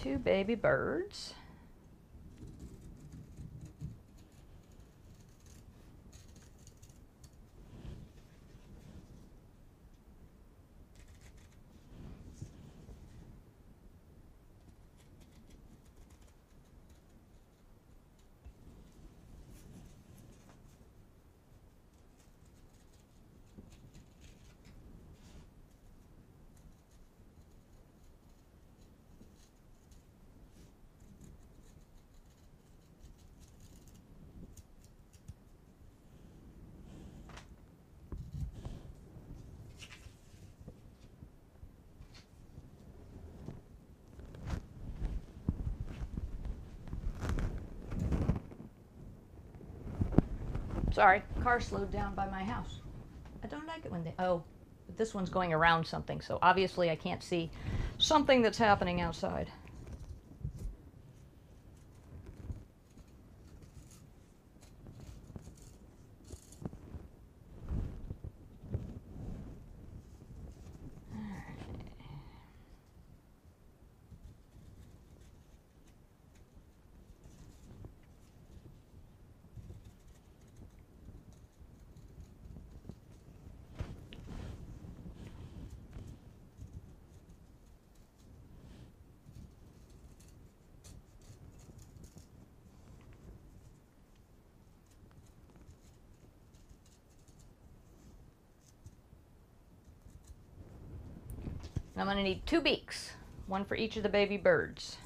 two baby birds. Sorry, car slowed down by my house. I don't like it when they, oh, but this one's going around something, so obviously I can't see something that's happening outside. I'm going to need two beaks, one for each of the baby birds.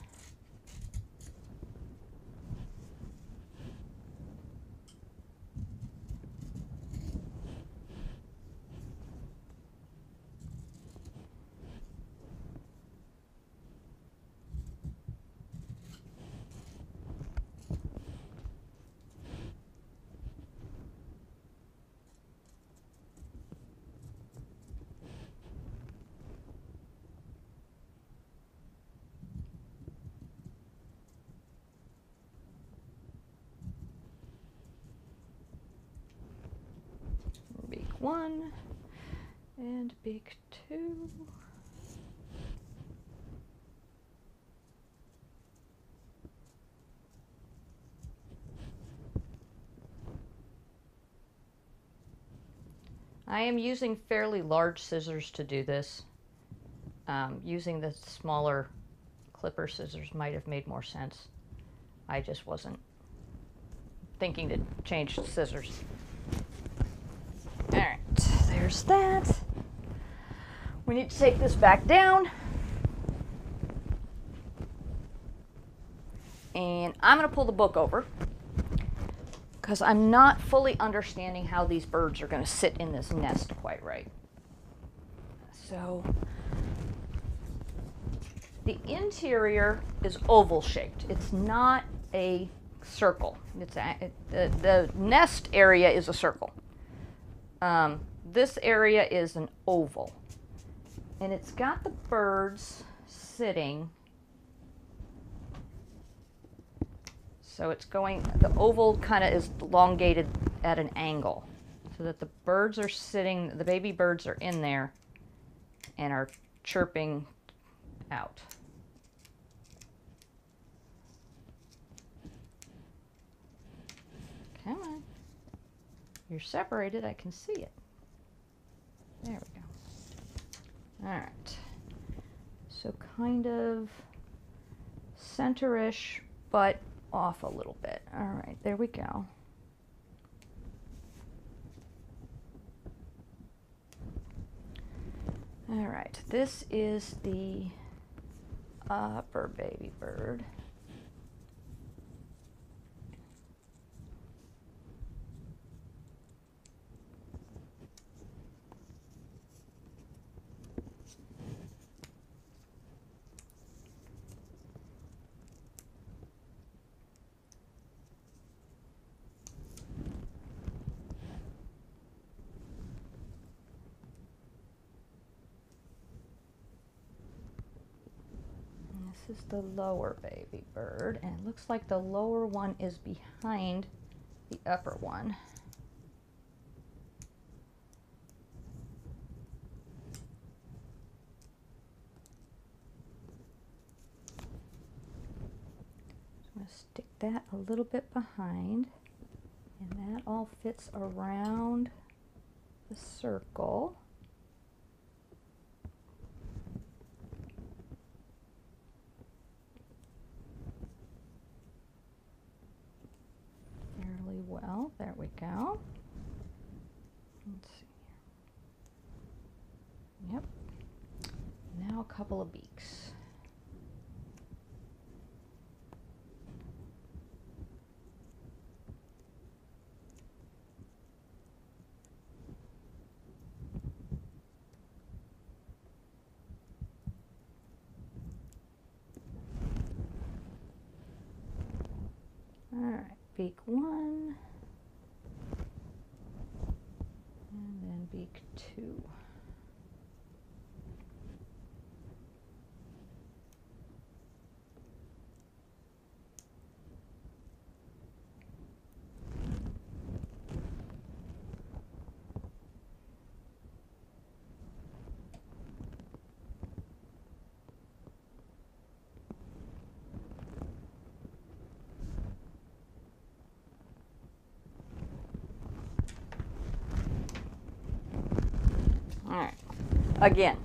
One and beak two. I am using fairly large scissors to do this. Um, using the smaller clipper scissors might have made more sense. I just wasn't thinking to change scissors. There's that. We need to take this back down. And I'm going to pull the book over because I'm not fully understanding how these birds are going to sit in this nest quite right. So the interior is oval shaped. It's not a circle. It's a, it, the, the nest area is a circle. Um, this area is an oval. And it's got the birds sitting. So it's going, the oval kind of is elongated at an angle. So that the birds are sitting, the baby birds are in there and are chirping out. Come on. You're separated, I can see it. There we go. All right. So kind of center-ish, but off a little bit. All right, there we go. All right, this is the upper baby bird. This is the lower baby bird, and it looks like the lower one is behind the upper one. I'm going to stick that a little bit behind, and that all fits around the circle. well. There we go. Let's see here. Yep. Now a couple of beaks. All right, beak one. beak two. Again,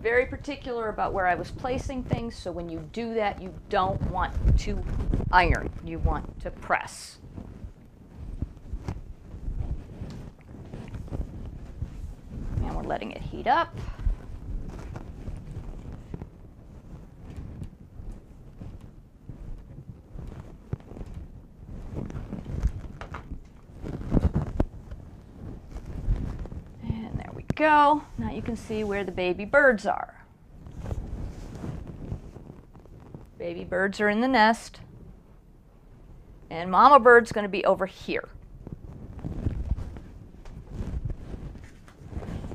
very particular about where I was placing things, so when you do that, you don't want to iron, you want to press. And we're letting it heat up. go. Now you can see where the baby birds are. Baby birds are in the nest. And mama bird's going to be over here.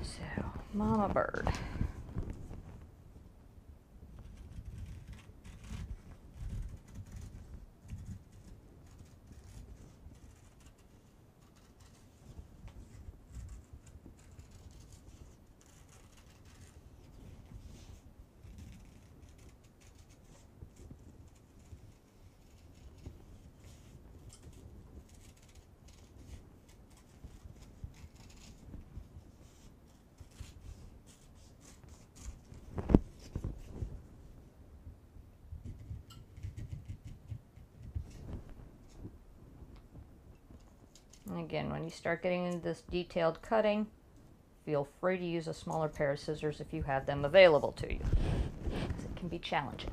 So, mama bird. And again, when you start getting into this detailed cutting, feel free to use a smaller pair of scissors if you have them available to you, it can be challenging.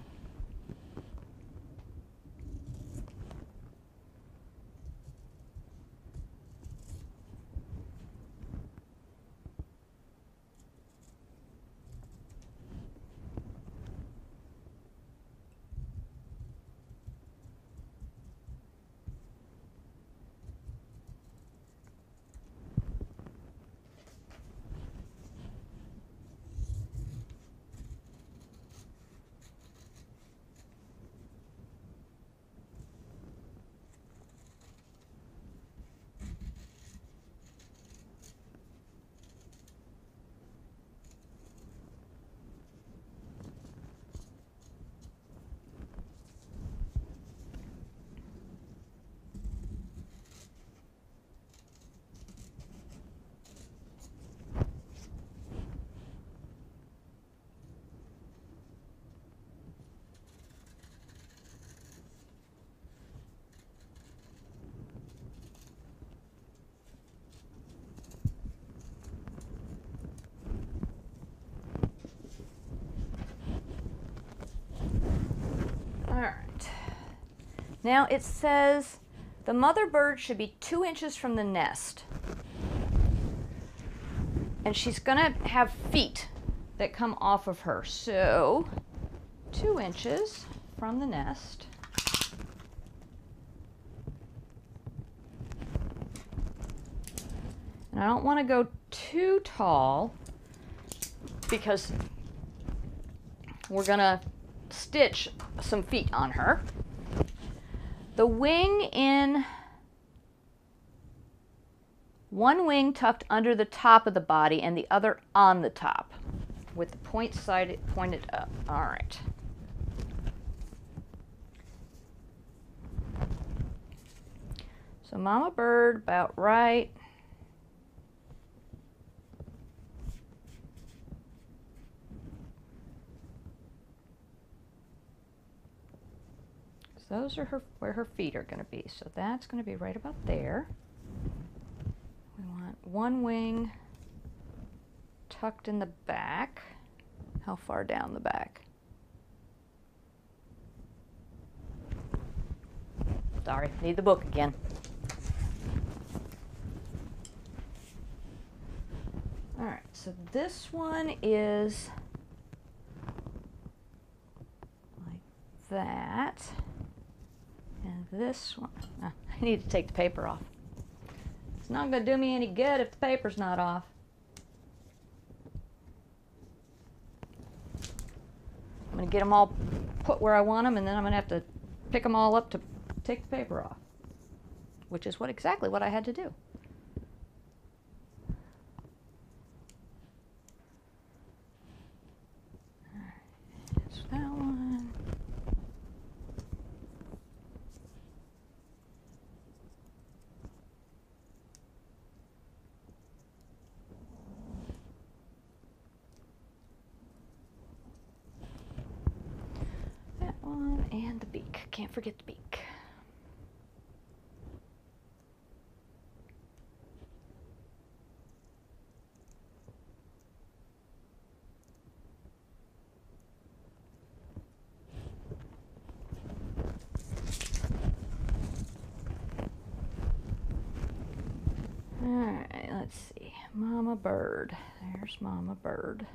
All right. Now it says the mother bird should be two inches from the nest. And she's going to have feet that come off of her. So, two inches from the nest. And I don't want to go too tall because we're going to stitch some feet on her. The wing in one wing tucked under the top of the body and the other on the top with the point side pointed up. All right. So mama bird about right. Those are her where her feet are going to be. So that's going to be right about there. We want one wing tucked in the back. How far down the back? Sorry, need the book again. All right, so this one is like that. And this one, oh, I need to take the paper off. It's not going to do me any good if the paper's not off. I'm going to get them all put where I want them, and then I'm going to have to pick them all up to take the paper off, which is what exactly what I had to do. that one. That one and the beak. Can't forget the beak. All right, let's see. Mama bird. There's Mama bird.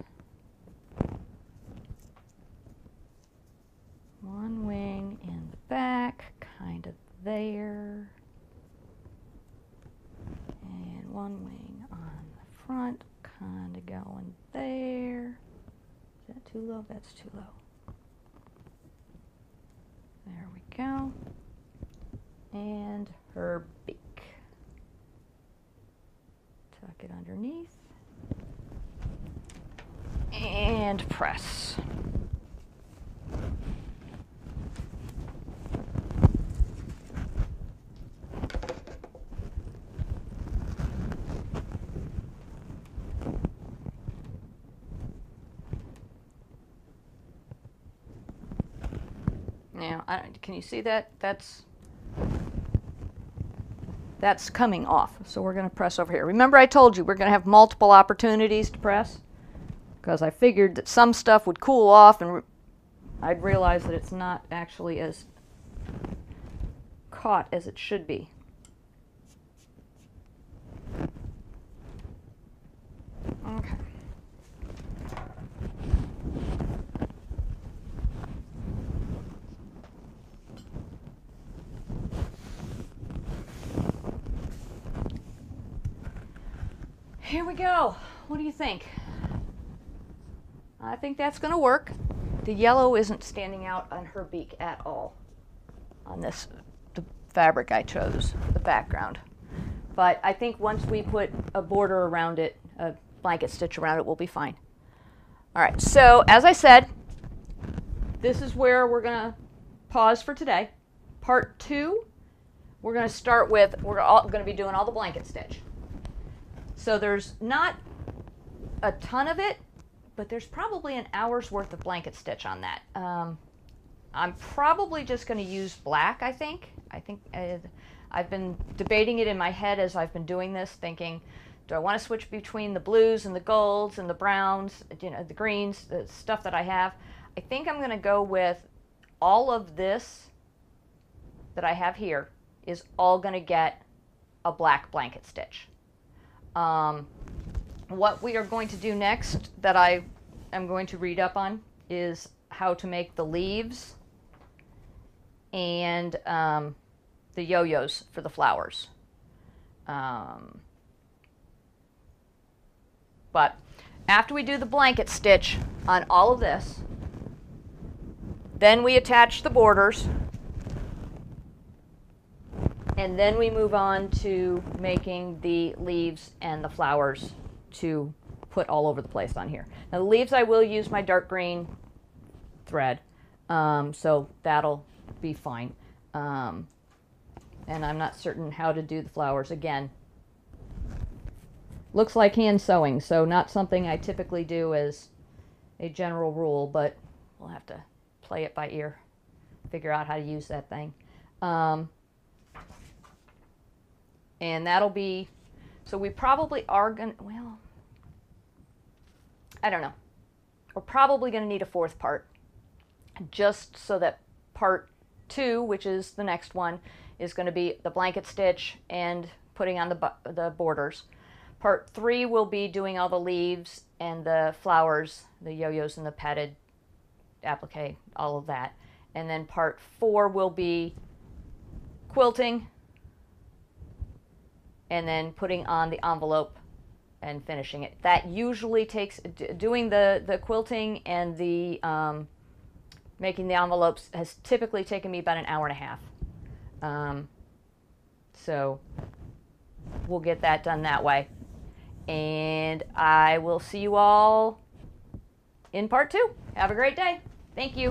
One wing in the back, kind of there. And one wing on the front, kind of going there. Is that too low? That's too low. There we go. And her beak. Tuck it underneath. And press. Now, can you see that? That's that's coming off. So we're going to press over here. Remember I told you we're going to have multiple opportunities to press? Because I figured that some stuff would cool off and re I'd realize that it's not actually as caught as it should be. Okay. Here we go. What do you think? I think that's going to work. The yellow isn't standing out on her beak at all on this the fabric I chose, the background. But I think once we put a border around it, a blanket stitch around it, we'll be fine. All right, so as I said, this is where we're going to pause for today. Part two, we're going to start with, we're going to be doing all the blanket stitch. So there's not a ton of it, but there's probably an hour's worth of blanket stitch on that. Um, I'm probably just going to use black, I think. I think uh, I've been debating it in my head as I've been doing this, thinking, do I want to switch between the blues and the golds and the browns, you know, the greens, the stuff that I have? I think I'm going to go with all of this that I have here is all going to get a black blanket stitch. Um, what we are going to do next that I am going to read up on is how to make the leaves and um, the yo-yos for the flowers. Um, but after we do the blanket stitch on all of this, then we attach the borders and then we move on to making the leaves and the flowers to put all over the place on here. Now the leaves I will use my dark green thread, um, so that'll be fine. Um, and I'm not certain how to do the flowers again. Looks like hand sewing, so not something I typically do as a general rule, but we'll have to play it by ear, figure out how to use that thing. Um, and that'll be, so we probably are going to, well, I don't know. We're probably going to need a fourth part just so that part two, which is the next one, is going to be the blanket stitch and putting on the, the borders. Part three will be doing all the leaves and the flowers, the yo-yos and the padded applique, all of that. And then part four will be quilting and then putting on the envelope and finishing it. That usually takes, doing the, the quilting and the um, making the envelopes has typically taken me about an hour and a half. Um, so we'll get that done that way. And I will see you all in part two. Have a great day. Thank you.